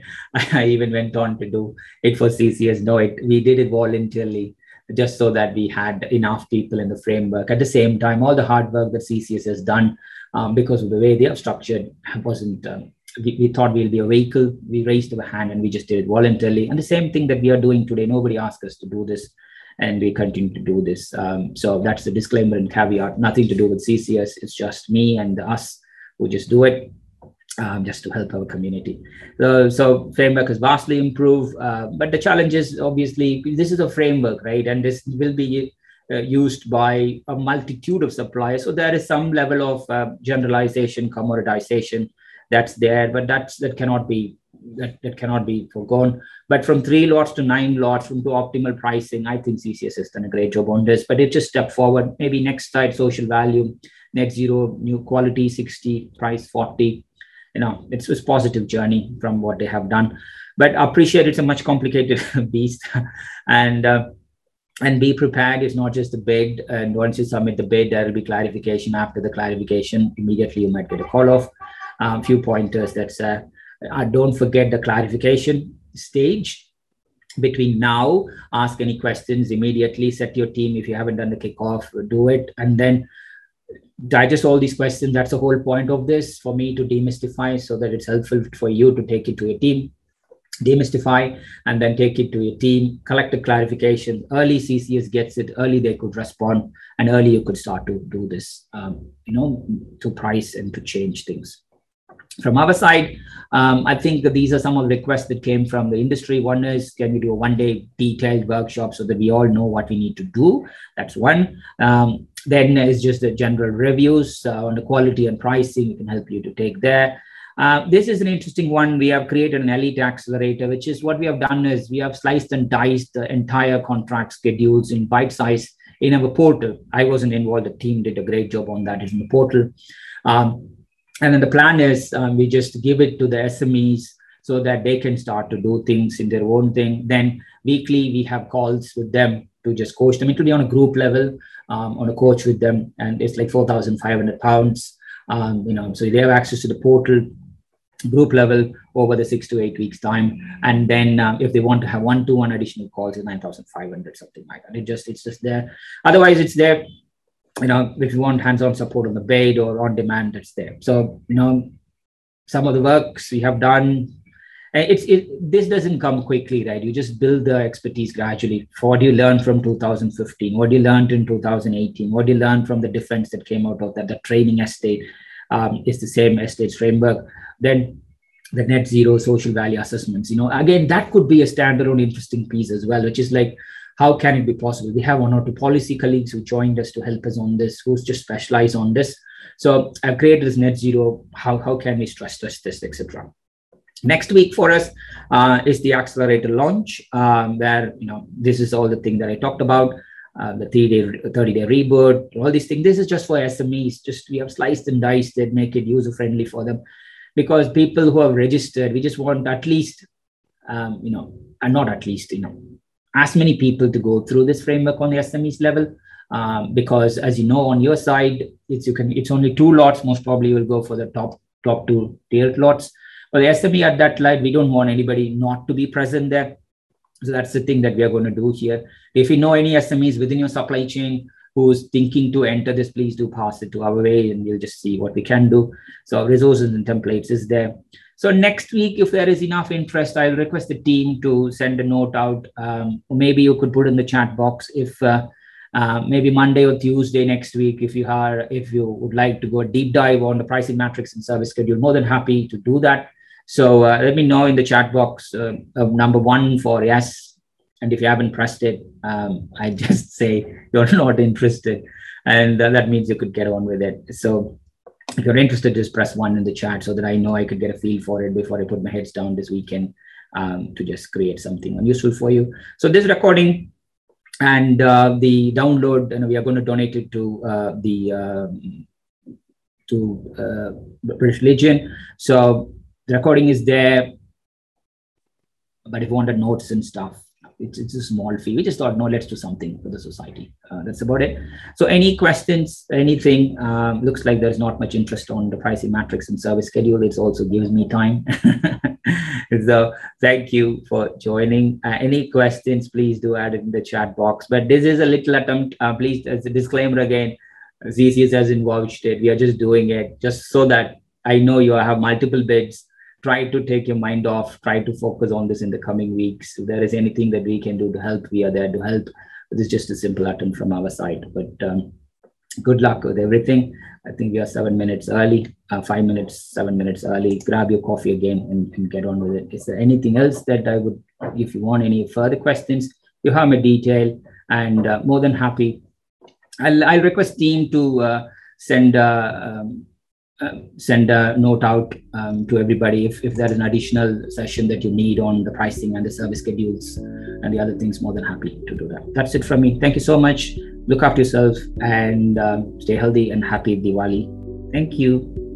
I even went on to do it for CCS. No, it we did it voluntarily, just so that we had enough people in the framework. At the same time, all the hard work that CCS has done, um, because of the way they are structured, wasn't. Um, we, we, thought we'll be a vehicle. We raised our hand and we just did it voluntarily. And the same thing that we are doing today. Nobody asked us to do this, and we continue to do this. Um, so that's the disclaimer and caveat. Nothing to do with CCS. It's just me and us who just do it um, just to help our community. So, so framework has vastly improved, uh, but the challenge is obviously this is a framework, right? And this will be uh, used by a multitude of suppliers. So there is some level of uh, generalization, commoditization that's there, but that's that cannot be that, that cannot be forgone. But from three lots to nine lots, from to optimal pricing, I think CCS has done a great job on this. But it's just step forward. Maybe next slide, social value, net zero, new quality, 60, price 40 you know it's a positive journey from what they have done. But appreciate it's a much complicated beast. And uh, and be prepared. It's not just the bid. And once you submit the bid there will be clarification. After the clarification immediately you might get a call off um, few pointers that's uh, uh, don't forget the clarification stage between now ask any questions immediately set your team if you haven't done the kickoff do it and then digest all these questions. That's the whole point of this for me to demystify so that it's helpful for you to take it to your team, demystify, and then take it to your team, collect the clarification. Early CCS gets it, early they could respond, and early you could start to do this, um, you know, to price and to change things. From our side, um, I think that these are some of the requests that came from the industry. One is, can we do a one day detailed workshop so that we all know what we need to do? That's one. Um, then is just the general reviews uh, on the quality and pricing. We can help you to take there. Uh, this is an interesting one. We have created an elite accelerator, which is what we have done is we have sliced and diced the entire contract schedules in bite size in our portal. I wasn't involved. The team did a great job on that. In the portal. Um, and then the plan is um, we just give it to the SMEs so that they can start to do things in their own thing. Then weekly we have calls with them to just coach them. It be on a group level, um, on a coach with them, and it's like four thousand five hundred pounds. Um, you know, so they have access to the portal group level over the six to eight weeks time and then um, if they want to have one to one additional calls it's 9500 something like that it just it's just there otherwise it's there you know, if you want hands-on support on the bed or on demand, it's there. So, you know, some of the works we have done, it's it, this doesn't come quickly, right? You just build the expertise gradually. What do you learn from 2015, what do you learned in 2018, what do you learned from the defense that came out of that, the training estate um, is the same estates framework. Then the net zero social value assessments, you know, again, that could be a standalone interesting piece as well, which is like how can it be possible? We have one or two policy colleagues who joined us to help us on this, who's just specialized on this. So I've created this net zero. How, how can we stress test this, etc. Next week for us uh, is the accelerator launch, um, where you know this is all the thing that I talked about. Uh, the 30 day, 30 day reboot, all these things. This is just for SMEs. Just we have sliced and diced it, make it user friendly for them, because people who have registered, we just want at least, um, you know, and not at least, you know, as many people to go through this framework on the SMEs level. Um, because as you know, on your side, it's you can it's only two lots. Most probably you will go for the top top two tiered lots. But the SME at that light, we don't want anybody not to be present there. So that's the thing that we are going to do here. If you know any SMEs within your supply chain who's thinking to enter this, please do pass it to our way and we'll just see what we can do. So resources and templates is there. So next week, if there is enough interest, I'll request the team to send a note out. Um, maybe you could put in the chat box if uh, uh, maybe Monday or Tuesday next week, if you are if you would like to go deep dive on the pricing matrix and service schedule, more than happy to do that. So uh, let me know in the chat box uh, number one for yes, and if you haven't pressed it, um, I just say you're not interested, and uh, that means you could get on with it. So if you're interested, just press one in the chat so that I know I could get a feel for it before I put my heads down this weekend um, to just create something useful for you. So this recording and uh, the download, and we are going to donate it to uh, the um, to uh, British Legion. So the recording is there, but if you wanted notes and stuff, it's, it's a small fee. We just thought, no, let's do something for the society. Uh, that's about it. So any questions, anything, um, looks like there's not much interest on the pricing matrix and service schedule. It also gives me time. so thank you for joining. Uh, any questions, please do add it in the chat box. But this is a little attempt, uh, please, as a disclaimer again, CCS has involved it. We are just doing it just so that I know you have multiple bids try to take your mind off, try to focus on this in the coming weeks. If there is anything that we can do to help, we are there to help. This is just a simple attempt from our side. But um, good luck with everything. I think we are seven minutes early, uh, five minutes, seven minutes early. Grab your coffee again and, and, get on with it. Is there anything else that I would, if you want any further questions, you have my detail and uh, more than happy. I'll, I'll request team to uh, send uh, um, send a note out um, to everybody if, if there's an additional session that you need on the pricing and the service schedules and the other things more than happy to do that. That's it from me. Thank you so much. Look after yourself and um, stay healthy and happy diwali. Thank you